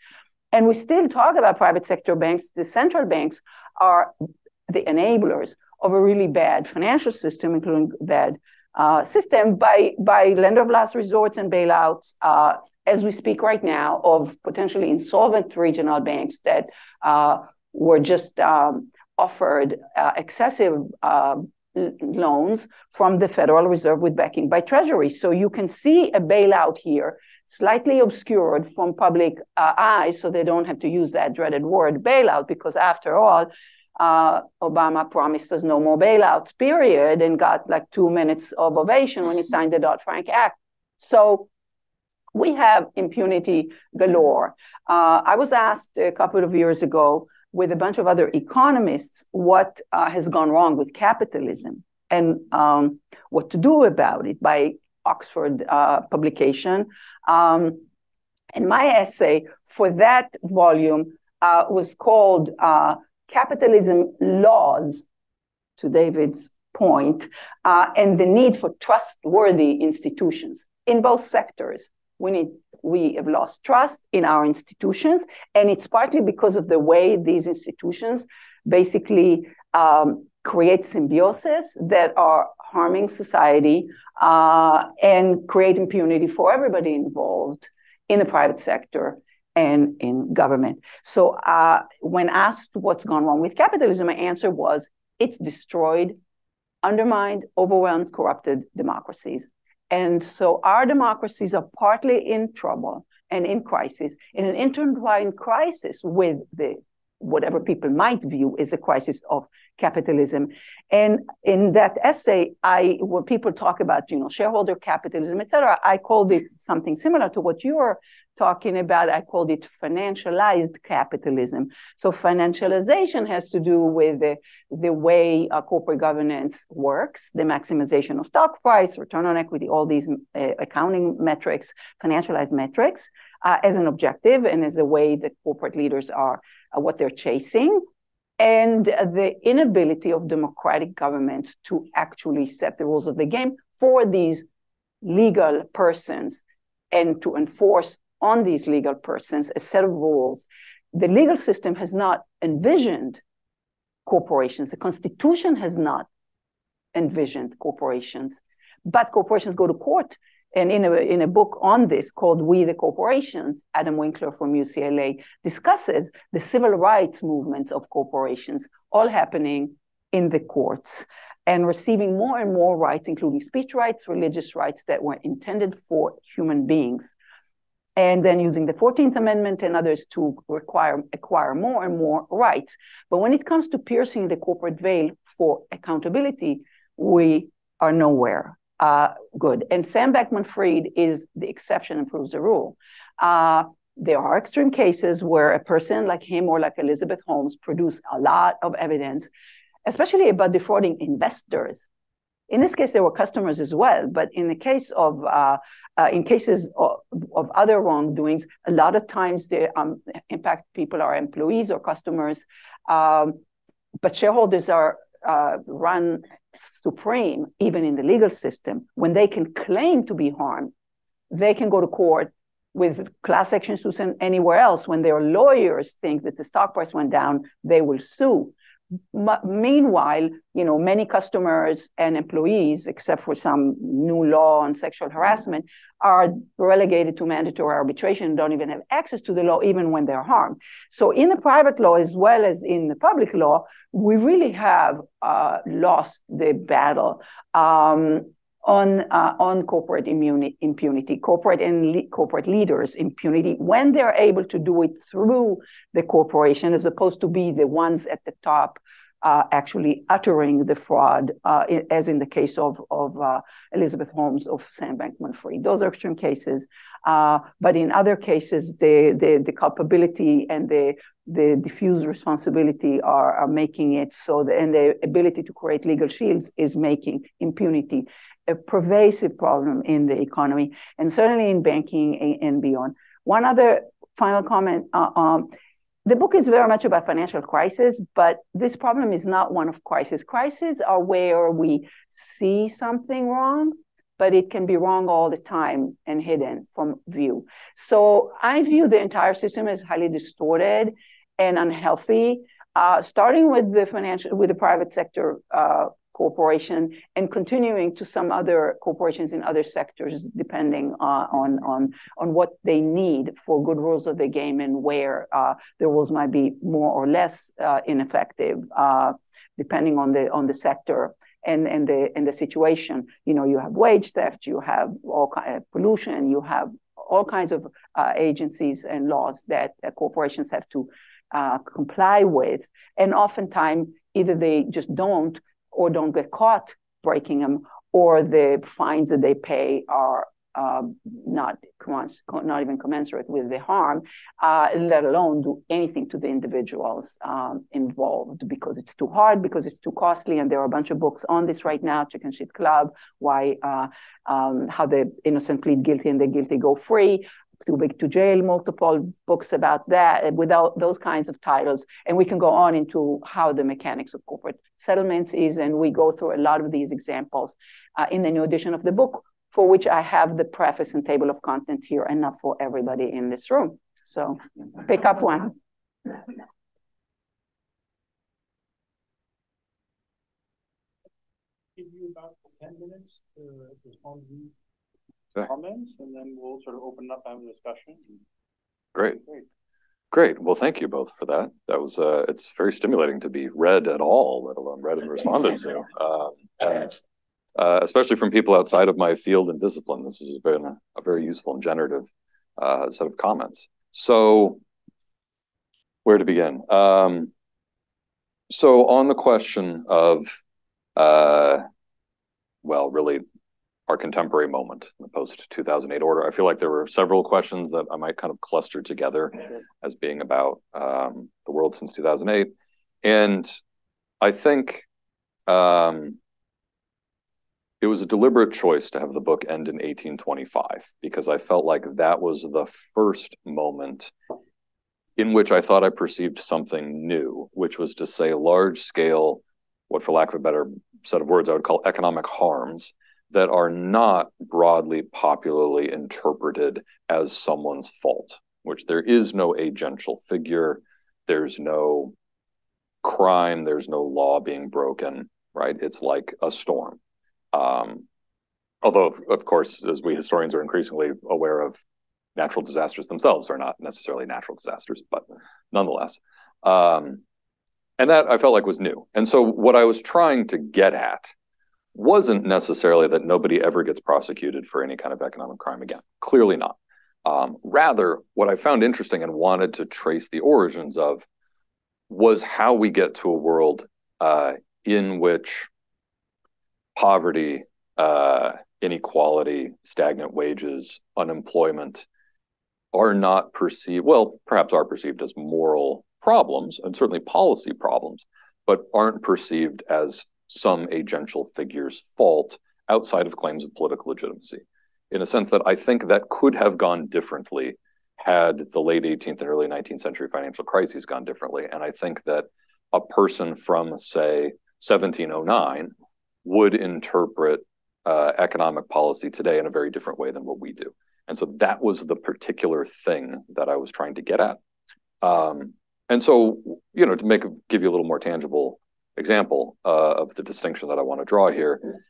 And we still talk about private sector banks. The central banks are the enablers of a really bad financial system, including bad uh, system by, by lender of last resorts and bailouts, uh, as we speak right now, of potentially insolvent regional banks that uh, were just um, offered uh, excessive uh, loans from the Federal Reserve with backing by Treasury. So you can see a bailout here, slightly obscured from public uh, eyes, so they don't have to use that dreaded word bailout, because after all, uh, Obama promised us no more bailouts, period, and got like two minutes of ovation when he signed the Dodd Frank Act. So we have impunity galore. Uh, I was asked a couple of years ago with a bunch of other economists what uh, has gone wrong with capitalism and um, what to do about it by Oxford uh, publication. Um, and my essay for that volume uh, was called uh, capitalism laws, to David's point, uh, and the need for trustworthy institutions in both sectors. We need we have lost trust in our institutions, and it's partly because of the way these institutions basically um, create symbiosis that are harming society uh, and create impunity for everybody involved in the private sector and in government. So uh, when asked what's gone wrong with capitalism, my answer was it's destroyed, undermined, overwhelmed, corrupted democracies. And so our democracies are partly in trouble and in crisis, in an intertwined crisis with the whatever people might view is a crisis of capitalism. And in that essay, I when people talk about you know shareholder capitalism, et cetera, I called it something similar to what you're talking about. I called it financialized capitalism. So financialization has to do with the, the way uh, corporate governance works, the maximization of stock price, return on equity, all these uh, accounting metrics, financialized metrics, uh, as an objective and as a way that corporate leaders are uh, what they're chasing and the inability of democratic governments to actually set the rules of the game for these legal persons and to enforce on these legal persons a set of rules. The legal system has not envisioned corporations. The Constitution has not envisioned corporations, but corporations go to court and in a, in a book on this called We the Corporations, Adam Winkler from UCLA discusses the civil rights movements of corporations, all happening in the courts and receiving more and more rights, including speech rights, religious rights that were intended for human beings. And then using the 14th Amendment and others to require, acquire more and more rights. But when it comes to piercing the corporate veil for accountability, we are nowhere uh, good. And Sam Bankman Fried is the exception and proves the rule. Uh, there are extreme cases where a person like him or like Elizabeth Holmes produce a lot of evidence, especially about defrauding investors. In this case, there were customers as well, but in the case of uh, uh, in cases of, of, other wrongdoings, a lot of times they um, impact people are employees or customers, um, but shareholders are uh, run supreme, even in the legal system, when they can claim to be harmed, they can go to court with class action suits and anywhere else. When their lawyers think that the stock price went down, they will sue. Meanwhile, you know, many customers and employees, except for some new law on sexual harassment, are relegated to mandatory arbitration, and don't even have access to the law, even when they're harmed. So, in the private law as well as in the public law, we really have uh, lost the battle. Um, on uh, on corporate immunity, impunity, corporate and le- corporate leaders impunity when they're able to do it through the corporation, as opposed to be the ones at the top uh, actually uttering the fraud, uh, as in the case of of uh, Elizabeth Holmes of Sam Bankman-Fried. Those are extreme cases, uh, but in other cases, the, the the culpability and the the diffuse responsibility are, are making it so, the, and the ability to create legal shields is making impunity a pervasive problem in the economy and certainly in banking and beyond. One other final comment. Uh, um, the book is very much about financial crisis, but this problem is not one of crisis. Crises are where we see something wrong, but it can be wrong all the time and hidden from view. So I view the entire system as highly distorted and unhealthy, uh, starting with the financial, with the private sector uh, corporation and continuing to some other corporations in other sectors, depending uh, on, on, on what they need for good rules of the game and where uh, the rules might be more or less uh, ineffective, depending on the, on the sector. And, and the and the situation, you know, you have wage theft, you have all kind of pollution, you have all kinds of uh, agencies and laws that uh, corporations have to uh, comply with. And oftentimes, either they just don't, or don't get caught breaking them, or the fines that they pay are uh, not not even commensurate with the harm, uh, let alone do anything to the individuals um, involved because it's too hard, because it's too costly, and there are a bunch of books on this right now. Chicken Shit Club, why uh, um, how the innocent plead guilty and the guilty go free too big to jail, multiple books about that without those kinds of titles. And we can go on into how the mechanics of corporate settlements is. And we go through a lot of these examples uh, in the new edition of the book, for which I have the preface and table of content here, and not for everybody in this room. So pick up one. Give you about 10 minutes to respond to comments, and then we'll sort of open up and have a discussion. Great. Great. Great. Well, thank you both for that. That was uh, it's very stimulating to be read at all, let alone read and responded to, um, and uh, especially from people outside of my field and discipline. This has been a very useful and generative uh, set of comments. So, where to begin? Um, so, on the question of, uh, well, really our contemporary moment in the post 2008 order. I feel like there were several questions that I might kind of cluster together as being about um, the world since 2008. And I think um, it was a deliberate choice to have the book end in 1825 because I felt like that was the first moment in which I thought I perceived something new, which was to say large scale, what for lack of a better set of words I would call economic harms that are not broadly popularly interpreted as someone's fault, which there is no agential figure, there's no crime, there's no law being broken, right? It's like a storm. Um, although, of course, as we historians are increasingly aware of, natural disasters themselves are not necessarily natural disasters, but nonetheless. Um, and that I felt like was new. And so, what I was trying to get at wasn't necessarily that nobody ever gets prosecuted for any kind of economic crime again. Clearly not. Um, rather, what I found interesting and wanted to trace the origins of was how we get to a world uh, in which poverty, uh, inequality, stagnant wages, unemployment are not perceived, well, perhaps are perceived as moral problems and certainly policy problems, but aren't perceived as some agential figure's fault outside of claims of political legitimacy. In a sense that I think that could have gone differently had the late 18th and early 19th century financial crises gone differently. And I think that a person from, say, 1709 would interpret uh, economic policy today in a very different way than what we do. And so that was the particular thing that I was trying to get at. Um, and so, you know, to make give you a little more tangible example uh, of the distinction that I want to draw here,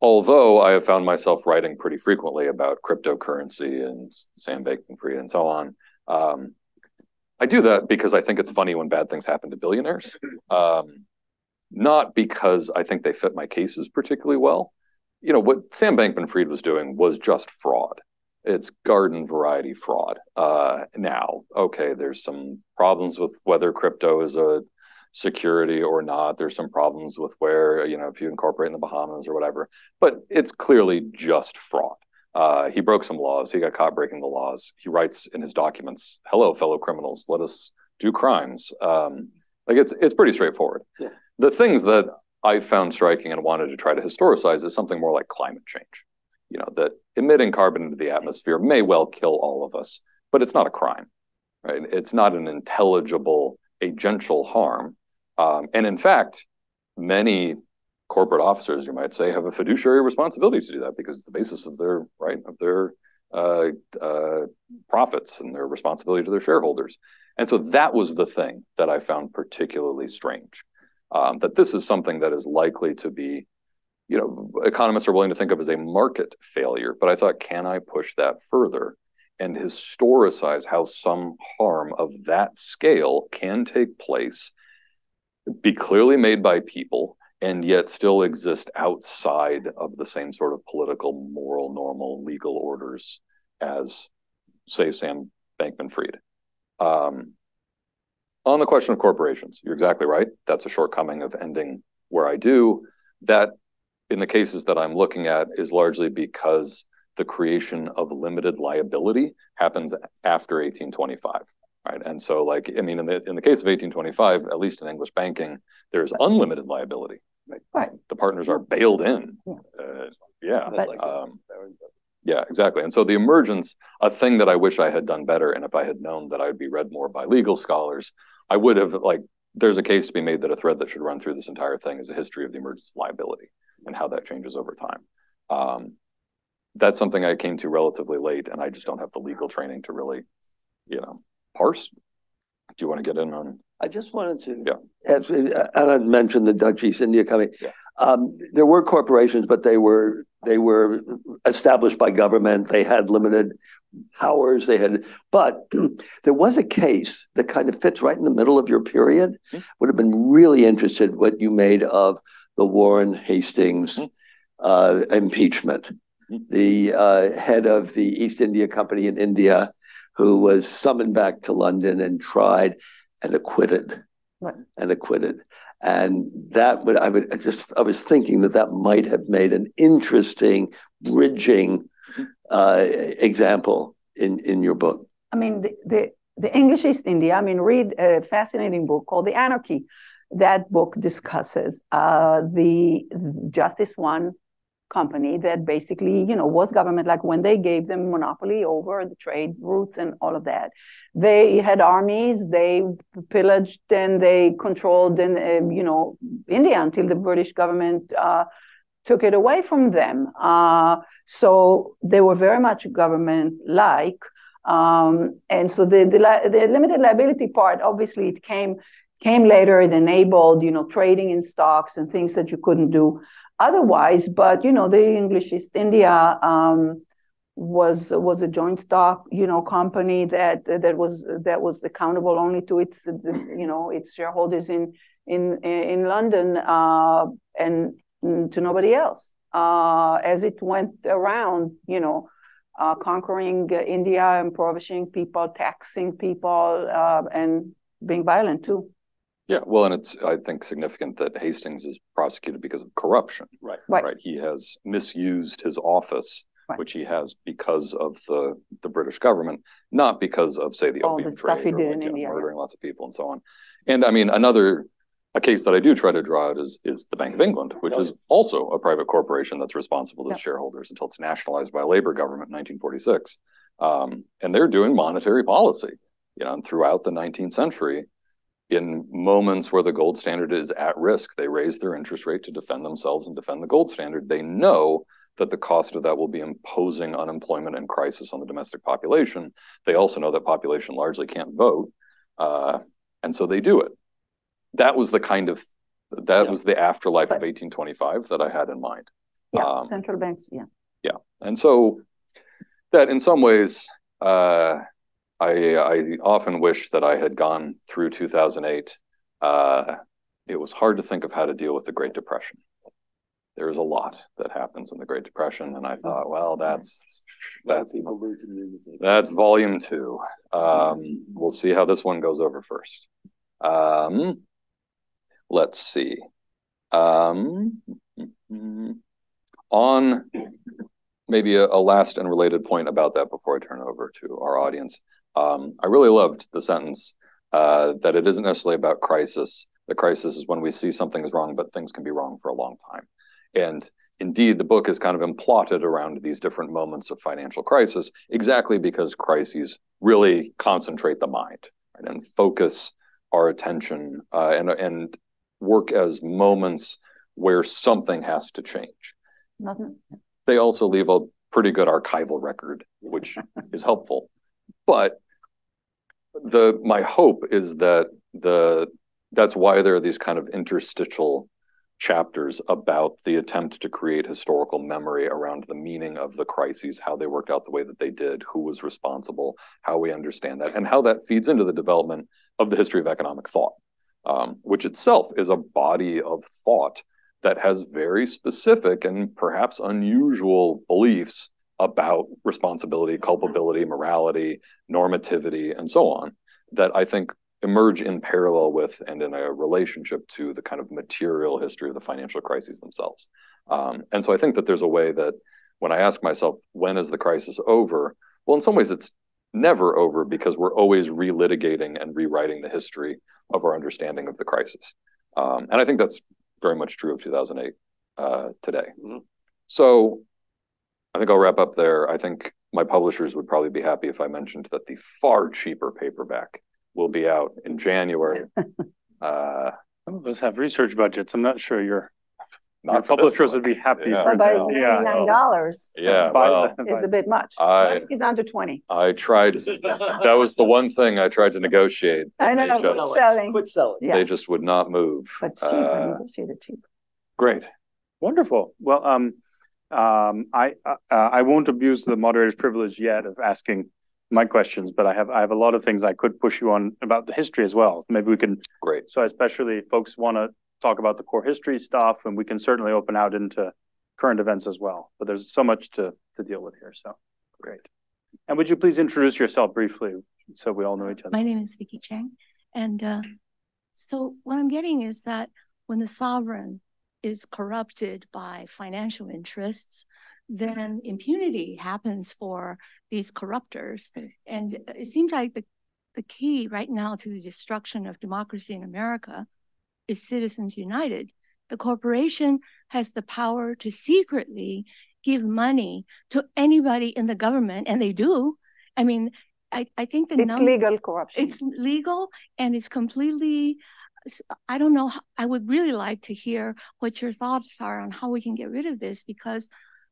although I have found myself writing pretty frequently about cryptocurrency and Sam Bankman-Fried and so on, um, I do that because I think it's funny when bad things happen to billionaires, um, not because I think they fit my cases particularly well. You know, what Sam Bankman-Fried was doing was just fraud. It's garden variety fraud. Uh, now, okay, there's some problems with whether crypto is a security or not. There's some problems with where, you know, if you incorporate in the Bahamas or whatever, but it's clearly just fraud. Uh, he broke some laws. He got caught breaking the laws. He writes in his documents, "Hello, fellow criminals. Let us do crimes." Um, like it's it's pretty straightforward. Yeah. The things that I found striking and wanted to try to historicize is something more like climate change. You know that emitting carbon into the atmosphere may well kill all of us, but it's not a crime, right? It's not an intelligible agential harm. Um, and in fact, many corporate officers, you might say, have a fiduciary responsibility to do that because it's the basis of their right of their uh, uh, profits and their responsibility to their shareholders. And so that was the thing that I found particularly strange. Um, that this is something that is likely to be, you know, economists are willing to think of as a market failure. But I thought, can I push that further and historicize how some harm of that scale can take place, be clearly made by people, and yet still exist outside of the same sort of political, moral, normal, legal orders as, say, Sam Bankman Fried. Um, on the question of corporations, you're exactly right. That's a shortcoming of ending where I do. That, in the cases that I'm looking at, is largely because the creation of limited liability happens after 1825 right? And so, like, I mean, in the in the case of 1825, at least in English banking, there's unlimited liability. Right. The partners are bailed in. Yeah. Uh, yeah. But- um, yeah, exactly. And so the emergence, a thing that I wish I had done better, and if I had known that I would be read more by legal scholars, I would have like. There's a case to be made that a thread that should run through this entire thing is a history of the emergence of liability and how that changes over time. Um, that's something I came to relatively late, and I just don't have the legal training to really, you know, parse. Do you want to get in on? It? I just wanted to. Yeah. As, Anat mentioned the Dutch East India Company. Yeah. Um, there were corporations, but they were they were established by government. They had limited powers. They had, but there was a case that kind of fits right in the middle of your period. Mhm. Would have been really interested what you made of the Warren Hastings Mhm. uh, impeachment. Mhm. The uh, head of the East India Company in India, who was summoned back to London and tried and acquitted, Right. and acquitted. And that would, I would I just, I was thinking that that might have made an interesting bridging uh, example in, in your book. I mean, the, the, the English East India, I mean, read a fascinating book called The Anarchy. That book discusses uh, the Justice One company that basically, you know, was government, like when they gave them monopoly over the trade routes and all of that. They had armies, they pillaged and they controlled, and uh, you know, India until the British government uh, took it away from them. Uh, so they were very much government-like. Um, and so the, the, the limited liability part, obviously, it came came later. It enabled, you know, trading in stocks and things that you couldn't do otherwise. But you know, the English East India um, was was a joint stock, you know, company that that was that was accountable only to its, you know, its shareholders in in in London uh, and to nobody else. Uh, as it went around, you know, uh, conquering India, impoverishing people, taxing people, uh, and being violent too. Yeah, well, and it's I think significant that Hastings is prosecuted because of corruption. Right. Right. Right. He has misused his office, Right. which he has because of the the British government, not because of say the All opium the stuff he trade or did like, in you know, India, murdering lots of people and so on. And I mean another a case that I do try to draw out is is the Bank of England, which is also a private corporation that's responsible to Yeah. its shareholders until it's nationalized by a Labour government in 1946. Um, and they're doing monetary policy, you know, and throughout the 19th century, in moments where the gold standard is at risk, they raise their interest rate to defend themselves and defend the gold standard. They know that the cost of that will be imposing unemployment and crisis on the domestic population. They also know that population largely can't vote, uh, and so they do it. That was the kind of that yeah. was the afterlife but, of 1825 that I had in mind. Yeah, um, central banks. Yeah. Yeah, and so that in some ways, uh, I I often wish that I had gone through 2008. Uh, it was hard to think of how to deal with the Great Depression. There's a lot that happens in the Great Depression, and I thought, well, that's that's that's volume two. Um, we'll see how this one goes over first. Um, let's see. Um, on maybe a, a, last and related point about that before I turn over to our audience. Um, I really loved the sentence uh, that it isn't necessarily about crisis. The crisis is when we see something is wrong, but things can be wrong for a long time. And indeed, the book is kind of implotted around these different moments of financial crisis, exactly because crises really concentrate the mind right, and focus our attention uh, and and work as moments where something has to change. Nothing. They also leave a pretty good archival record, which is helpful. But the my hope is that the that's why there are these kind of interstitial chapters about the attempt to create historical memory around the meaning of the crises, how they worked out the way that they did, who was responsible, how we understand that, and how that feeds into the development of the history of economic thought, um, which itself is a body of thought that has very specific and perhaps unusual beliefs about responsibility, culpability, morality, normativity, and so on that I think emerge in parallel with and in a relationship to the kind of material history of the financial crises themselves. Um, and so I think that there's a way that when I ask myself, when is the crisis over? Well, in some ways, it's never over because we're always relitigating and rewriting the history of our understanding of the crisis. Um, and I think that's very much true of 2008 uh, today. Mm-hmm. So I think I'll wrap up there. I think my publishers would probably be happy if I mentioned that the far cheaper paperback will be out in January. uh, Some of us have research budgets. I'm not sure your not publishers would be happy. Yeah. For by yeah. nine dollars. Yeah, well, is a bit much. I it's under twenty. I tried. that was the one thing I tried to negotiate. I know. Just, selling. Quit selling. Yeah. They just would not move. But cheap. Uh, negotiated cheap. Great, wonderful. Well, um, um, I uh, I won't abuse the moderator's privilege yet of asking my questions, but I have I have a lot of things I could push you on about the history as well. Maybe we can. Great. So especially folks want to talk about the core history stuff, and we can certainly open out into current events as well. But there's so much to to deal with here. So great. And would you please introduce yourself briefly so we all know each other? My name is Vicky Chang, and uh, so what I'm getting is that when the sovereign is corrupted by financial interests, then impunity happens for these corruptors. Hmm. And it seems like the, the key right now to the destruction of democracy in America is Citizens United. The corporation has the power to secretly give money to anybody in the government, and they do. I mean, I, I think the it's legal corruption. It's legal and it's completely I don't know. I would really like to hear what your thoughts are on how we can get rid of this because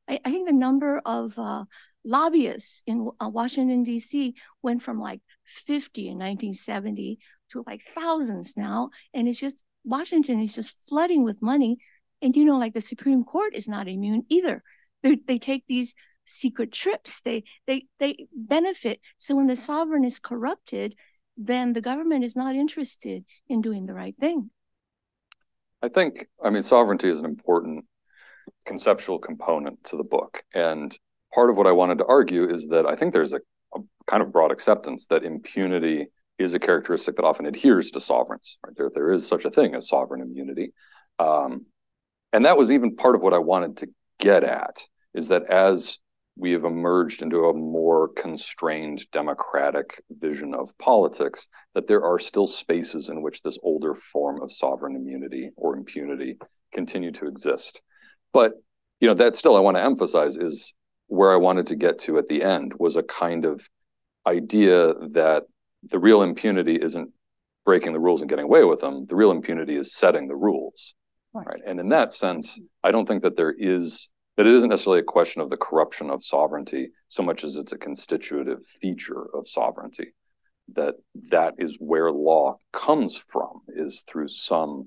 I, I think the number of uh, lobbyists in uh, Washington, D.C. went from like 50 in 1970 to like thousands now. And it's just Washington is just flooding with money. And you know, like the Supreme Court is not immune either. They, they take these secret trips. They they they benefit. So when the sovereign is corrupted, then the government is not interested in doing the right thing. I think, I mean, sovereignty is an important conceptual component to the book. And part of what I wanted to argue is that I think there's a, a kind of broad acceptance that impunity is a characteristic that often adheres to sovereigns. Right? There, there is such a thing as sovereign immunity. Um, and that was even part of what I wanted to get at is that as we have emerged into a more constrained democratic vision of politics, that there are still spaces in which this older form of sovereign immunity or impunity continue to exist. But you know, that still I want to emphasize is where I wanted to get to at the end was a kind of idea that the real impunity isn't breaking the rules and getting away with them. The real impunity is setting the rules. Right. Right. And in that sense, I don't think that there is that it isn't necessarily a question of the corruption of sovereignty so much as it's a constitutive feature of sovereignty that that is where law comes from is through some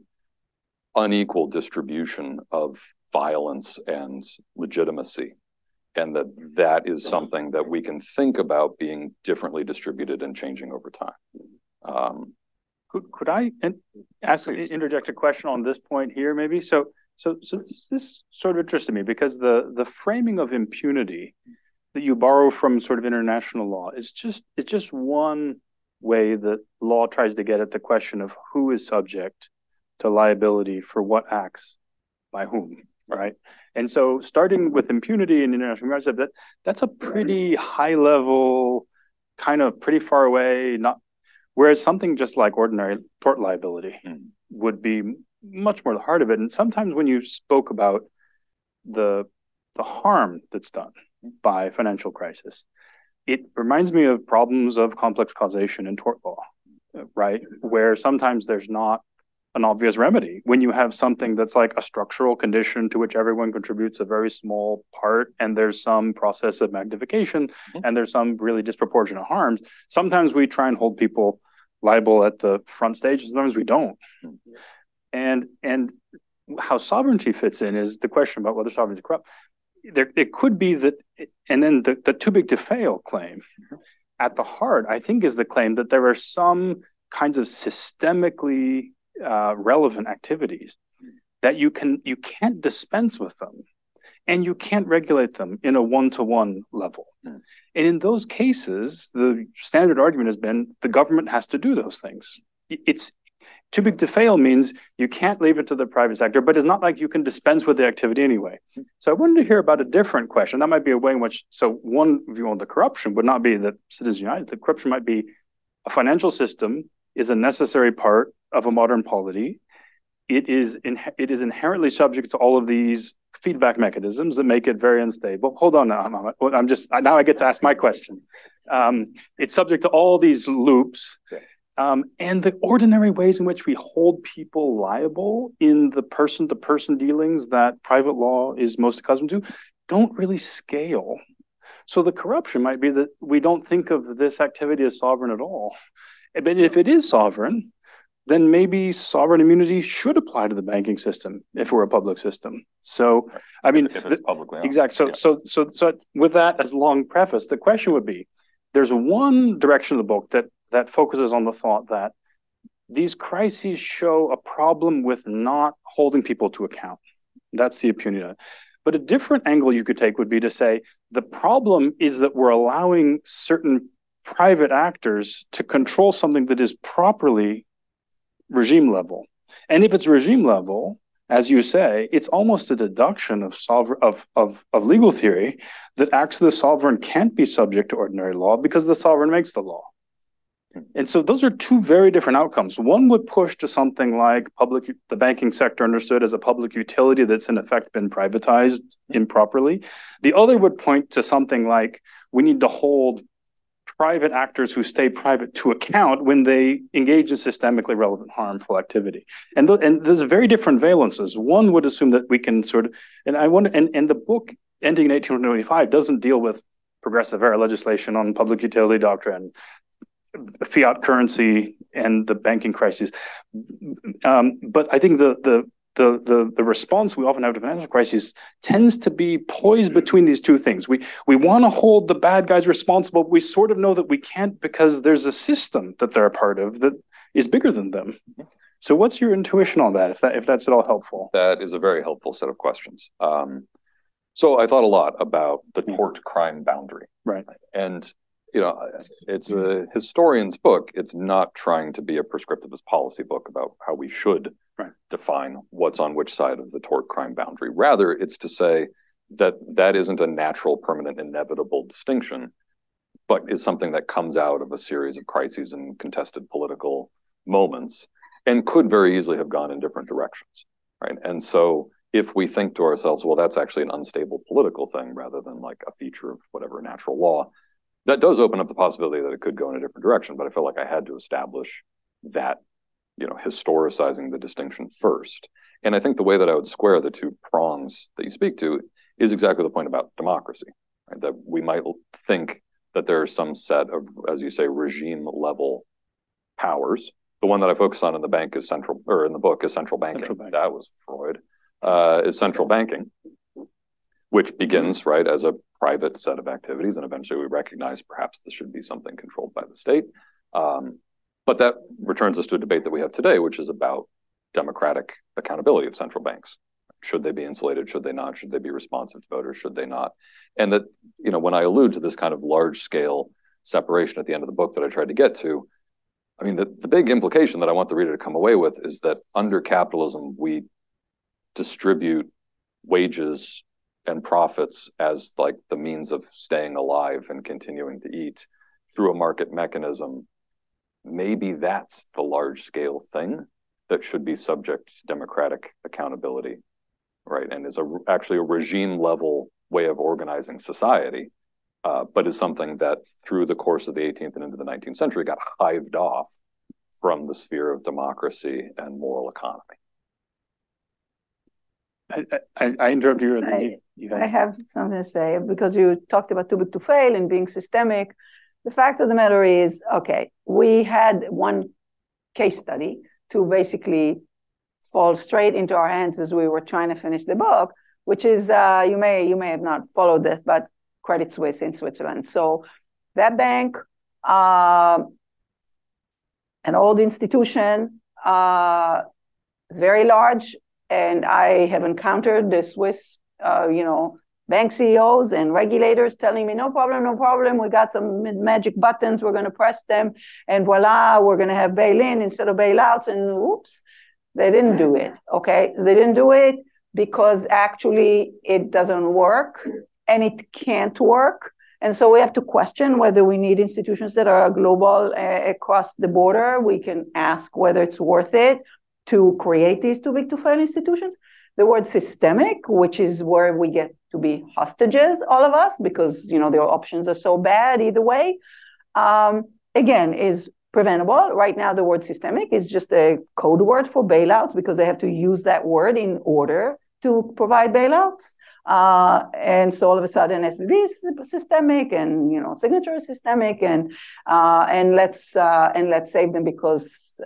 unequal distribution of violence and legitimacy and that that is something that we can think about being differently distributed and changing over time. Um, could, could I ask interject a question on this point here maybe? So so so this, this sort of interested me because the the framing of impunity that you borrow from sort of international law is just it's just one way that law tries to get at the question of who is subject to liability for what acts by whom, right? And so starting with impunity in international rights, that that's a pretty high level, kind of pretty far away, not whereas something just like ordinary tort liability Mm. would be much more the heart of it. And sometimes when you spoke about the the harm that's done by financial crisis, it reminds me of problems of complex causation in tort law, right? Where sometimes there's not an obvious remedy when you have something that's like a structural condition to which everyone contributes a very small part and there's some process of magnification Mhm. and there's some really disproportionate harms sometimes we try and hold people liable at the front stage sometimes we don't Mhm. And and how sovereignty fits in is the question about whether sovereignty is corrupt. There it could be that and then the, the too big to fail claim at the heart i think is the claim that there are some kinds of systemically uh, relevant activities that you can you can't dispense with them and you can't regulate them in a one-to-one level. Mm. and in those cases the standard argument has been the government has to do those things. It's too big to fail means you can't leave it to the private sector, but it's not like you can dispense with the activity anyway. So I wanted to hear about a different question. That might be a way in which, so one view on the corruption would not be that Citizens United, the corruption might be a financial system is a necessary part of a modern polity. It is in, it is inherently subject to all of these feedback mechanisms that make it very unstable. Hold on, now, I'm, just now I get to ask my question. Um, it's subject to all these loops. Um, and the ordinary ways in which we hold people liable in the person to person dealings that private law is most accustomed to don't really scale. So the corruption might be that we don't think of this activity as sovereign at all. But if it is sovereign, then maybe sovereign immunity should apply to the banking system if we're a public system. So, I mean, if it's publicly. Exactly. So, Yeah. so, so, so with that as long preface, the question would be: There's one direction of the book that that focuses on the thought that these crises show a problem with not holding people to account. That's the impunity. But a different angle you could take would be to say the problem is that we're allowing certain private actors to control something that is properly regime level. And if it's regime level, as you say, it's almost a deduction of sovereign of, of, of legal theory that acts of the sovereign can't be subject to ordinary law because the sovereign makes the law. And so those are two very different outcomes. One would push to something like public the banking sector understood as a public utility that's in effect been privatized improperly. The other would point to something like we need to hold private actors who stay private to account when they engage in systemically relevant harmful activity. And, th- and there's very different valences. One would assume that we can sort of, and I wonder, and, and the book ending in 1825 doesn't deal with progressive era legislation on public utility doctrine, fiat currency, and the banking crisis. Um, but I think the, the, the, the, the response we often have to financial crises tends to be poised between these two things. We, we want to hold the bad guys responsible, but we sort of know that we can't because there's a system that they're a part of that is bigger than them. So what's your intuition on that, if that if that's at all helpful? That is a very helpful set of questions. Um, so I thought a lot about the tort crime boundary. Right. And, you know, uh, it's a historian's book. It's not trying to be a prescriptivist policy book about how we should Right. define what's on which side of the tort crime boundary. Rather, it's to say that that isn't a natural, permanent, inevitable distinction, but is something that comes out of a series of crises and contested political moments and could very easily have gone in different directions. Right. And so if we think to ourselves, well, that's actually an unstable political thing rather than like a feature of whatever natural law, that does open up the possibility that it could go in a different direction. But I felt like I had to establish that you know, historicizing the distinction first. And I think the way that I would square the two prongs that you speak to is exactly the point about democracy, right? That we might think that there are some set of, as you say, regime level powers. The one that I focus on in the bank is central, or in the book is central banking. Central bank. That was Freud. Uh, is central banking, which begins right as a private set of activities, and eventually we recognize perhaps this should be something controlled by the state. Um, but that returns us to a debate that we have today, which is about democratic accountability of central banks. Should they be insulated? Should they not? Should they be responsive to voters? Should they not? And that, you know, when I allude to this kind of large scale separation at the end of the book that I tried to get to, I mean, the, the big implication that I want the reader to come away with is that under capitalism, we distribute wages and profits as like the means of staying alive and continuing to eat through a market mechanism. Maybe that's the large scale thing that should be subject to democratic accountability, right? And is a, actually a regime level way of organizing society, uh, but is something that through the course of the 18th and into the 19th century got hived off from the sphere of democracy and moral economy. I, I, I interrupt you. I, you I have something to say because you talked about too big to fail and being systemic. The fact of the matter is, okay, we had one case study to basically fall straight into our hands as we were trying to finish the book, which is uh, you may you may have not followed this, but Credit Suisse in Switzerland. So that bank, uh, an old institution, uh, very large, and I have encountered the Swiss, uh, you know, bank CEOs and regulators telling me, no problem, no problem. We got some magic buttons. We're going to press them. And voila, we're going to have bail in instead of bailouts. And oops, they didn't do it. Okay. They didn't do it because actually it doesn't work and it can't work. And so we have to question whether we need institutions that are global uh, across the border. We can ask whether it's worth it to create these too big to fail institutions. The word systemic, which is where we get to be hostages, all of us, because you know their options are so bad either way. Um, again, is preventable. Right now, the word systemic is just a code word for bailouts because they have to use that word in order to provide bailouts. Uh, and so all of a sudden, SVB is systemic, and you know, signature is systemic, and uh, and let's uh, and let's save them because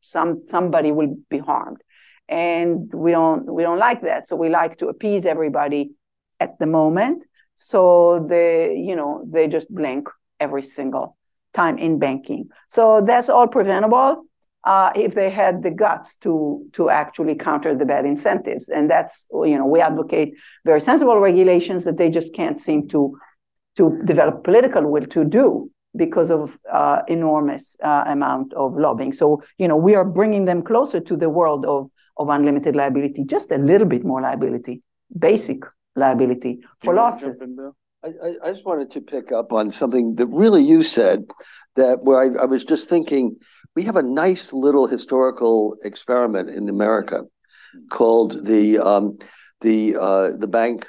some somebody will be harmed, and we don't we don't like that. So we like to appease everybody at the moment. So they you know they just blink every single time in banking. So that's all preventable uh, if they had the guts to to actually counter the bad incentives. And that's you know we advocate very sensible regulations that they just can't seem to to develop political will to do because of uh, enormous uh, amount of lobbying. So you know we are bringing them closer to the world of of unlimited liability, just a little bit more liability, basic liability for losses. I, I, just wanted to pick up on something that really you said that where I, I was just thinking we have a nice little historical experiment in America called the um, the uh, the bank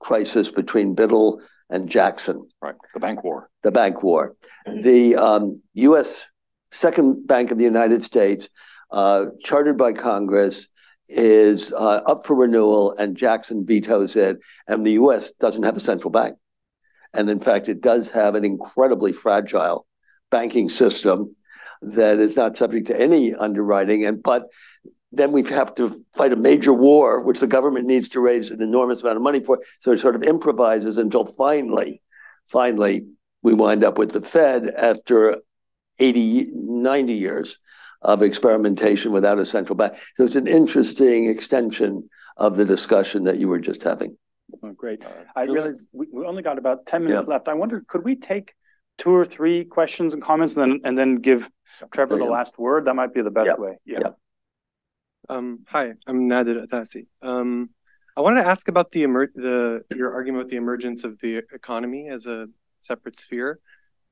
crisis between Biddle and Jackson. Right, the bank war. The bank war. The um, U.S. Second Bank of the United States, uh, chartered by Congress, is uh, up for renewal, and Jackson vetoes it, and the U.S. doesn't have a central bank. And in fact, it does have an incredibly fragile banking system that is not subject to any underwriting. And but then we have to fight a major war, which the government needs to raise an enormous amount of money for. So it sort of improvises until finally, finally, we wind up with the Fed after 80, 90 years of experimentation without a central bank. So it's an interesting extension of the discussion that you were just having. Oh, great. I realize we, we only got about 10 minutes yeah. left. I wonder, could we take two or three questions and comments and then and then give Trevor the last word. That might be the best way. Yeah. Um, hi, I'm Nadir Atasi. Um, I wanted to ask about the emer- the your argument about the emergence of the economy as a separate sphere.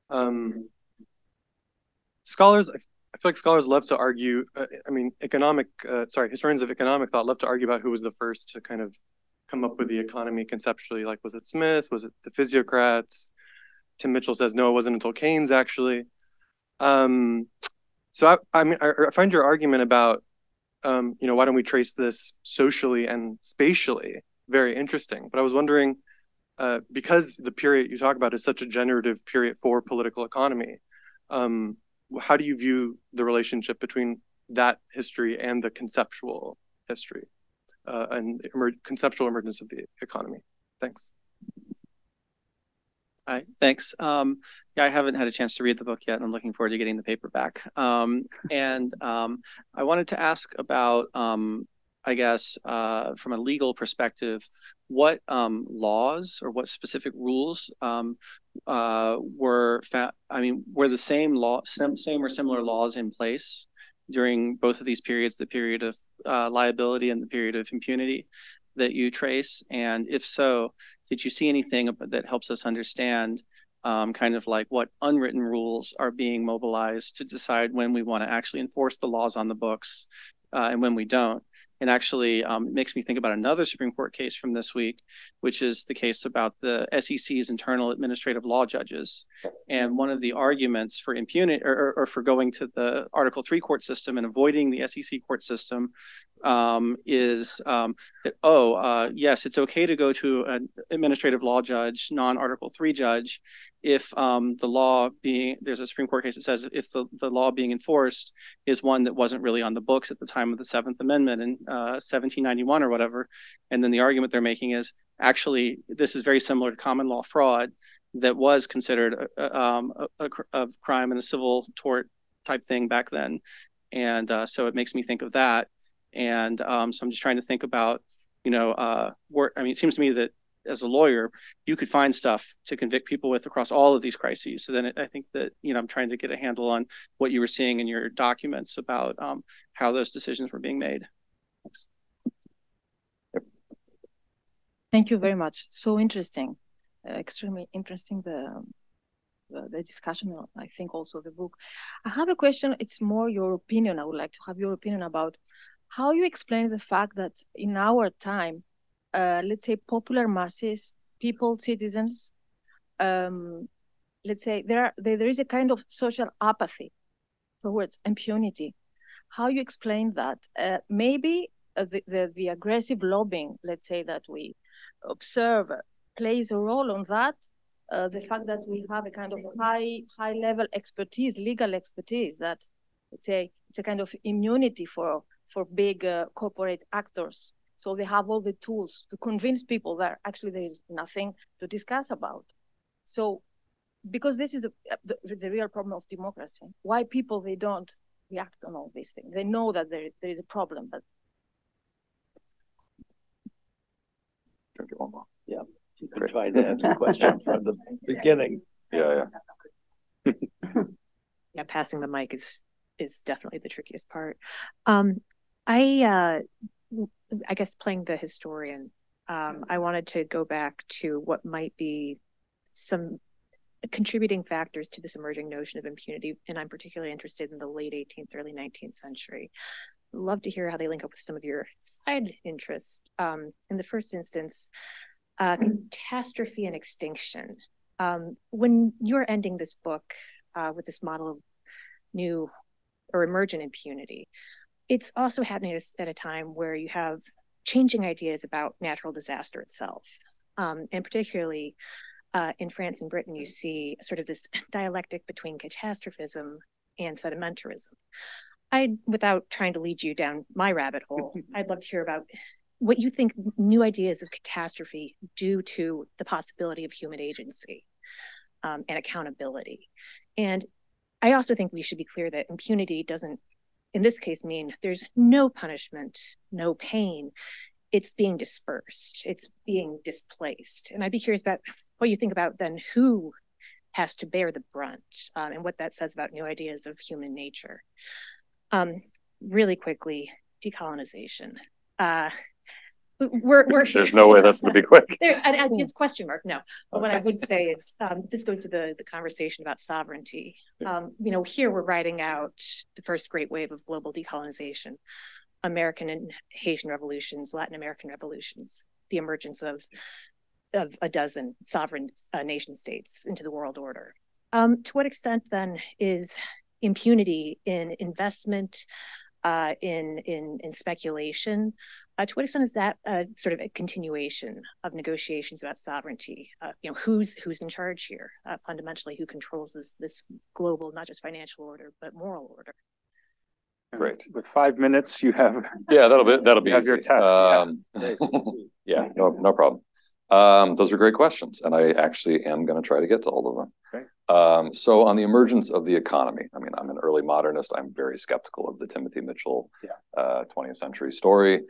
Um, scholars, I feel like scholars love to argue. Uh, I mean, economic, uh, sorry, historians of economic thought love to argue about who was the first to kind of come up with the economy conceptually. Like, was it Smith? Was it the physiocrats? Tim Mitchell says no, it wasn't until Keynes actually. Um, so I, I mean, I, I find your argument about, um, you know, why don't we trace this socially and spatially very interesting. But I was wondering, uh, because the period you talk about is such a generative period for political economy, um, how do you view the relationship between that history and the conceptual history uh, and emer conceptual emergence of the economy? Thanks. Hi, thanks. Um, yeah, I haven't had a chance to read the book yet, and I'm looking forward to getting the paperback. Um, and um, I wanted to ask about, um, I guess, uh, from a legal perspective, what um, laws or what specific rules um, uh, were found? I mean, were the same law, same, same or similar laws in place during both of these periods, the period of uh, liability and the period of impunity? That you trace? And if so, did you see anything that helps us understand um, kind of like what unwritten rules are being mobilized to decide when we want to actually enforce the laws on the books uh, and when we don't? And actually, um, it makes me think about another Supreme Court case from this week, which is the case about the SEC's internal administrative law judges. And one of the arguments for impunity or, or, for going to the Article 3 court system and avoiding the SEC court system um, is um, that, oh, uh, yes, it's okay to go to an administrative law judge, non Article 3 judge, if um, the law being, there's a Supreme Court case that says if the, the law being enforced is one that wasn't really on the books at the time of the Seventh Amendment in uh, 1791 or whatever. And then the argument they're making is actually, this is very similar to common law fraud that was considered a, um, a, a crime and a civil tort type thing back then. And uh, so it makes me think of that and um, so I'm just trying to think about, you know, uh. I mean, it seems to me that as a lawyer, you could find stuff to convict people with across all of these crises. So then I think that, you know, I'm trying to get a handle on what you were seeing in your documents about um, how those decisions were being made. Thanks. Thank you very much. So interesting, uh, extremely interesting. The, the, the discussion. I think also the book. I have a question. It's more your opinion. I would like to have your opinion about how you explain the fact that in our time, uh, let's say popular masses, people, citizens, um, let's say there are there, there is a kind of social apathy towards impunity. How you explain that? Uh, maybe uh, the, the the aggressive lobbying, let's say that we observe, plays a role on that. Uh, the fact that we have a kind of high high level expertise, legal expertise, that let's say it's a kind of immunity for for big uh, corporate actors. So they have all the tools to convince people that actually there is nothing to discuss about. So, because this is the, the, the real problem of democracy, why people they don't react on all these things. They know that there there is a problem, but yeah, you can try to answer the question from the beginning. Yeah, yeah. yeah, passing the mic is is definitely the trickiest part. Um, I uh I guess playing the historian, um, I wanted to go back to what might be some contributing factors to this emerging notion of impunity, and I'm particularly interested in the late 18th, early 19th century. Love to hear how they link up with some of your side interests. Um, in the first instance, uh, catastrophe and extinction. Um, when you're ending this book uh, with this model of new or emergent impunity, it's also happening at a time where you have changing ideas about natural disaster itself. Um, and particularly uh, in France and Britain, you see sort of this dialectic between catastrophism and sedimentarism. I, without trying to lead you down my rabbit hole, I'd love to hear about what you think new ideas of catastrophe do to the possibility of human agency um, and accountability. And I also think we should be clear that impunity doesn't in this case mean there's no punishment, no pain. It's being dispersed, it's being displaced. And I'd be curious about what you think about then who has to bear the brunt um, and what that says about new ideas of human nature. Um, really quickly, decolonization. Uh, we're, we're there's no way that's going to be quick. There, and, and it's question mark. No, but what I would say is um, this goes to the the conversation about sovereignty. Um, you know, here we're writing out the first great wave of global decolonization, American and Haitian revolutions, Latin American revolutions, the emergence of of a dozen sovereign uh, nation states into the world order. Um, to what extent then is impunity in investment, uh, in in in speculation. Uh, to what extent is that uh, sort of a continuation of negotiations about sovereignty? Uh, you know, who's who's in charge here? Uh, fundamentally, who controls this this global, not just financial order, but moral order? Great. With five minutes, you have. Yeah, that'll be that'll be You easy. your test, Um, yeah. yeah, no no problem. Um, those are great questions, and I actually am going to try to get to all of them. Great. Um, so on the emergence of the economy, I mean, I'm an early modernist. I'm very skeptical of the Timothy Mitchell Yeah. uh, 20th century story.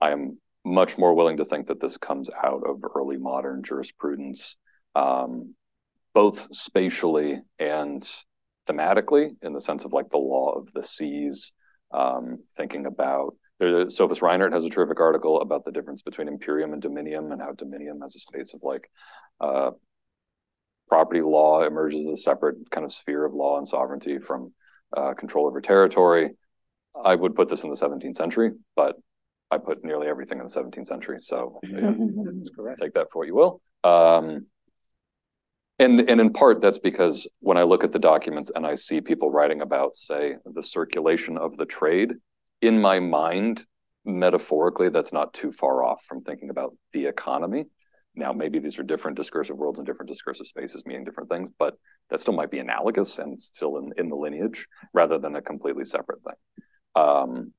I am much more willing to think that this comes out of early modern jurisprudence, um, both spatially and thematically, in the sense of like the law of the seas, um, thinking about there, Sophus Reinert has a terrific article about the difference between imperium and dominium and how dominium has a space of like uh, property law emerges as a separate kind of sphere of law and sovereignty from uh, control over territory. I would put this in the 17th century, but I put nearly everything in the 17th century. So yeah, That's correct. take that for what you will. Um, and and in part that's because when I look at the documents and I see people writing about, say, the circulation of the trade, in my mind, metaphorically, that's not too far off from thinking about the economy. Now, maybe these are different discursive worlds and different discursive spaces meaning different things, but that still might be analogous and still in, in the lineage rather than a completely separate thing. Um,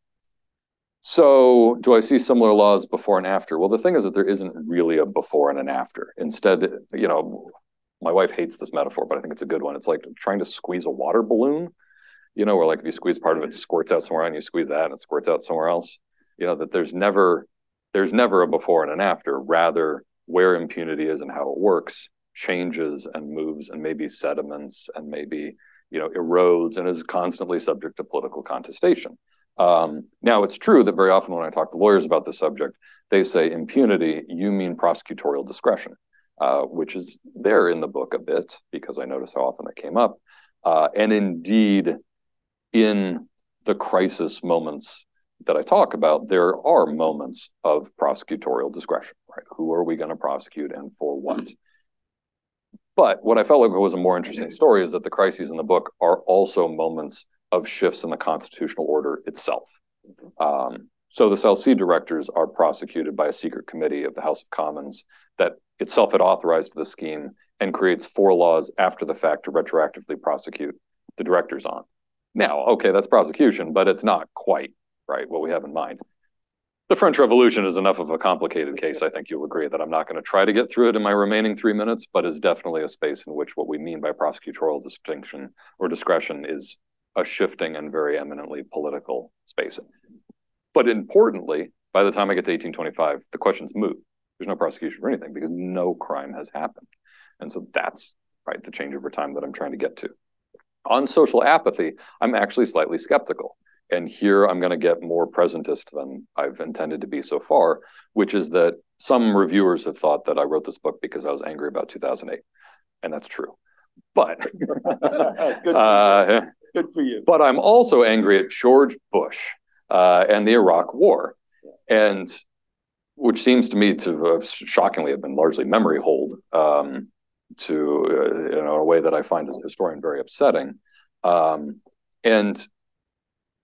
so, do I see similar laws before and after? Well, the thing is that there isn't really a before and an after. Instead, you know, my wife hates this metaphor, but I think it's a good one. It's like trying to squeeze a water balloon, you know, where like if you squeeze part of it, it squirts out somewhere and you squeeze that and it squirts out somewhere else. You know, that there's never there's never a before and an after. Rather, where impunity is and how it works changes and moves and maybe sediments and maybe you know erodes and is constantly subject to political contestation. Um, now, it's true that very often when I talk to lawyers about this subject, they say impunity, you mean prosecutorial discretion, uh, which is there in the book a bit because I notice how often it came up. Uh, and indeed, in the crisis moments that I talk about, there are moments of prosecutorial discretion, right? Who are we going to prosecute and for what? But what I felt like was a more interesting story is that the crises in the book are also moments of shifts in the constitutional order itself. Um, so the Sea directors are prosecuted by a secret committee of the House of Commons that itself had authorized the scheme and creates four laws after the fact to retroactively prosecute the directors on. Now, okay, that's prosecution, but it's not quite right what we have in mind. The French Revolution is enough of a complicated case. I think you'll agree that I'm not going to try to get through it in my remaining three minutes, but is definitely a space in which what we mean by prosecutorial distinction or discretion is a shifting and very eminently political space. But importantly, by the time I get to 1825, the question's moot. There's no prosecution for anything because no crime has happened. And so that's right the change over time that I'm trying to get to. On social apathy, I'm actually slightly skeptical. And here I'm going to get more presentist than I've intended to be so far, which is that some reviewers have thought that I wrote this book because I was angry about 2008. And that's true. But Good. uh, Good for you. but I'm also angry at George Bush uh, and the Iraq War, and which seems to me to have shockingly have been largely memory hold um, to uh, you know in a way that I find as a historian very upsetting. Um, and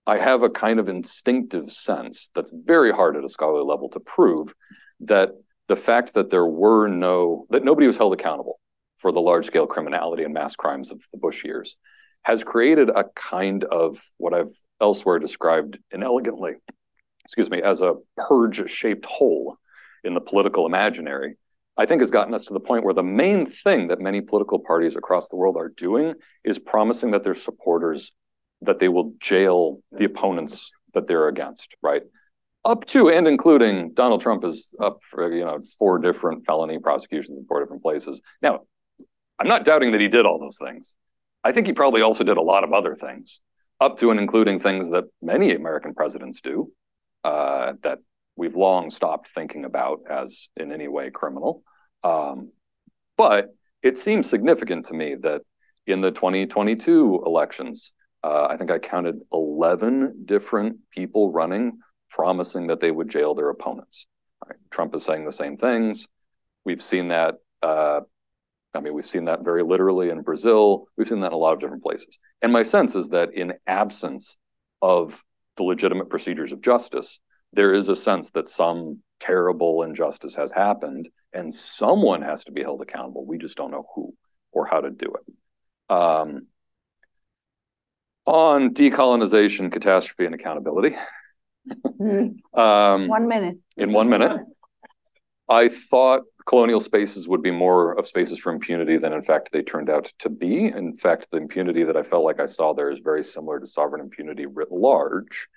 I have a kind of instinctive sense that's very hard at a scholarly level to prove that the fact that there were no that nobody was held accountable for the large scale criminality and mass crimes of the Bush years has created a kind of what I've elsewhere described inelegantly, excuse me, as a purge shaped hole in the political imaginary, I think has gotten us to the point where the main thing that many political parties across the world are doing is promising that their supporters that they will jail the opponents that they're against, right? Up to and including Donald Trump is up for you know four different felony prosecutions in four different places. Now, I'm not doubting that he did all those things. I think he probably also did a lot of other things, up to and including things that many American presidents do uh, that we've long stopped thinking about as in any way criminal. Um, but it seems significant to me that in the 2022 elections, I think I counted 11 different people running promising that they would jail their opponents. Right? Trump is saying the same things. We've seen that uh, I mean, we've seen that very literally in Brazil. We've seen that in a lot of different places. And my sense is that in absence of the legitimate procedures of justice, there is a sense that some terrible injustice has happened and someone has to be held accountable. We just don't know who or how to do it. Um, on decolonization, catastrophe, and accountability. um, one minute. In one minute. I thought colonial spaces would be more of spaces for impunity than in fact they turned out to be. In fact, the impunity that I felt like I saw there is very similar to sovereign impunity writ large.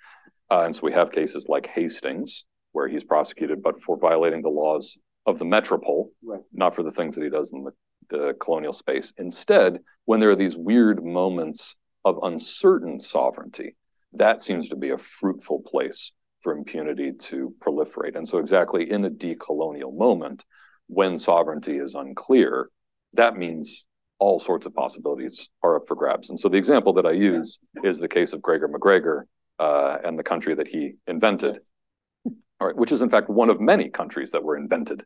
Uh, and so we have cases like Hastings, where he's prosecuted, but for violating the laws of the metropole, right. not for the things that he does in the, the colonial space. Instead, when there are these weird moments of uncertain sovereignty, that seems to be a fruitful place for impunity to proliferate. And so, exactly in a decolonial moment, when sovereignty is unclear, that means all sorts of possibilities are up for grabs. And so, the example that I use is the case of Gregor MacGregor uh, and the country that he invented, all right, which is in fact one of many countries that were invented,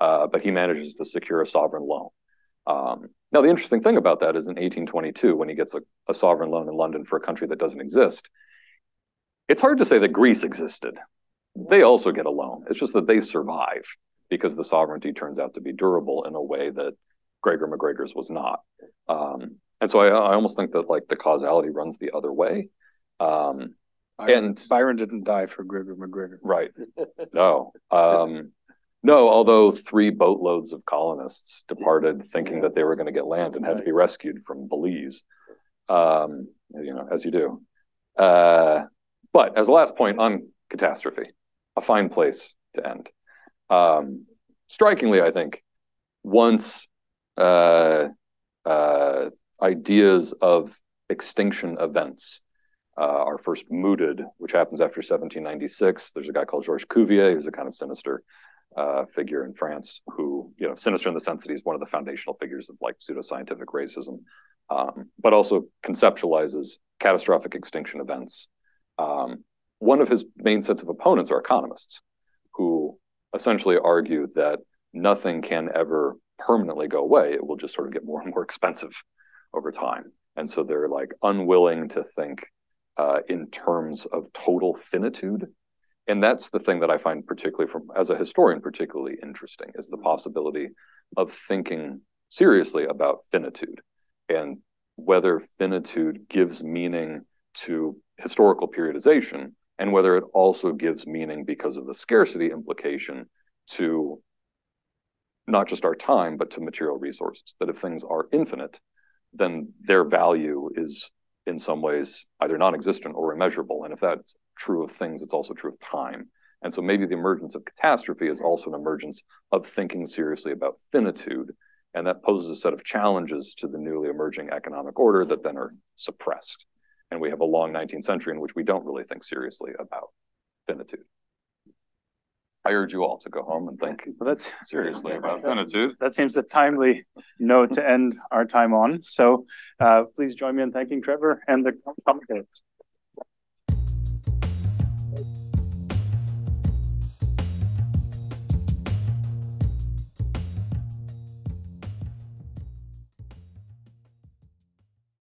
uh, but he manages to secure a sovereign loan. Um, now, the interesting thing about that is in 1822, when he gets a, a sovereign loan in London for a country that doesn't exist, it's hard to say that Greece existed. They also get a loan. It's just that they survive because the sovereignty turns out to be durable in a way that Gregor MacGregor's was not. Um, and so I, I, almost think that like the causality runs the other way. Um, Byron, and Byron didn't die for Gregor MacGregor. Right. No. Um, no, although three boatloads of colonists departed thinking that they were going to get land and had to be rescued from Belize. Um, you know, as you do. Uh, but as a last point on catastrophe, a fine place to end. Um, strikingly, I think once uh, uh, ideas of extinction events uh, are first mooted, which happens after 1796, there's a guy called Georges Cuvier, who's a kind of sinister uh, figure in France, who you know sinister in the sense that he's one of the foundational figures of like pseudoscientific racism, um, but also conceptualizes catastrophic extinction events um, one of his main sets of opponents are economists who essentially argue that nothing can ever permanently go away. It will just sort of get more and more expensive over time. And so they're like unwilling to think uh, in terms of total finitude. And that's the thing that I find particularly from as a historian particularly interesting is the mm-hmm. possibility of thinking seriously about finitude and whether finitude gives meaning to historical periodization and whether it also gives meaning because of the scarcity implication to not just our time, but to material resources. That if things are infinite, then their value is in some ways either non existent or immeasurable. And if that's true of things, it's also true of time. And so maybe the emergence of catastrophe is also an emergence of thinking seriously about finitude. And that poses a set of challenges to the newly emerging economic order that then are suppressed and we have a long 19th century in which we don't really think seriously about finitude. I urge you all to go home and think well, that's seriously about finitude. That seems a timely note to end our time on. So uh, please join me in thanking Trevor and the commentators.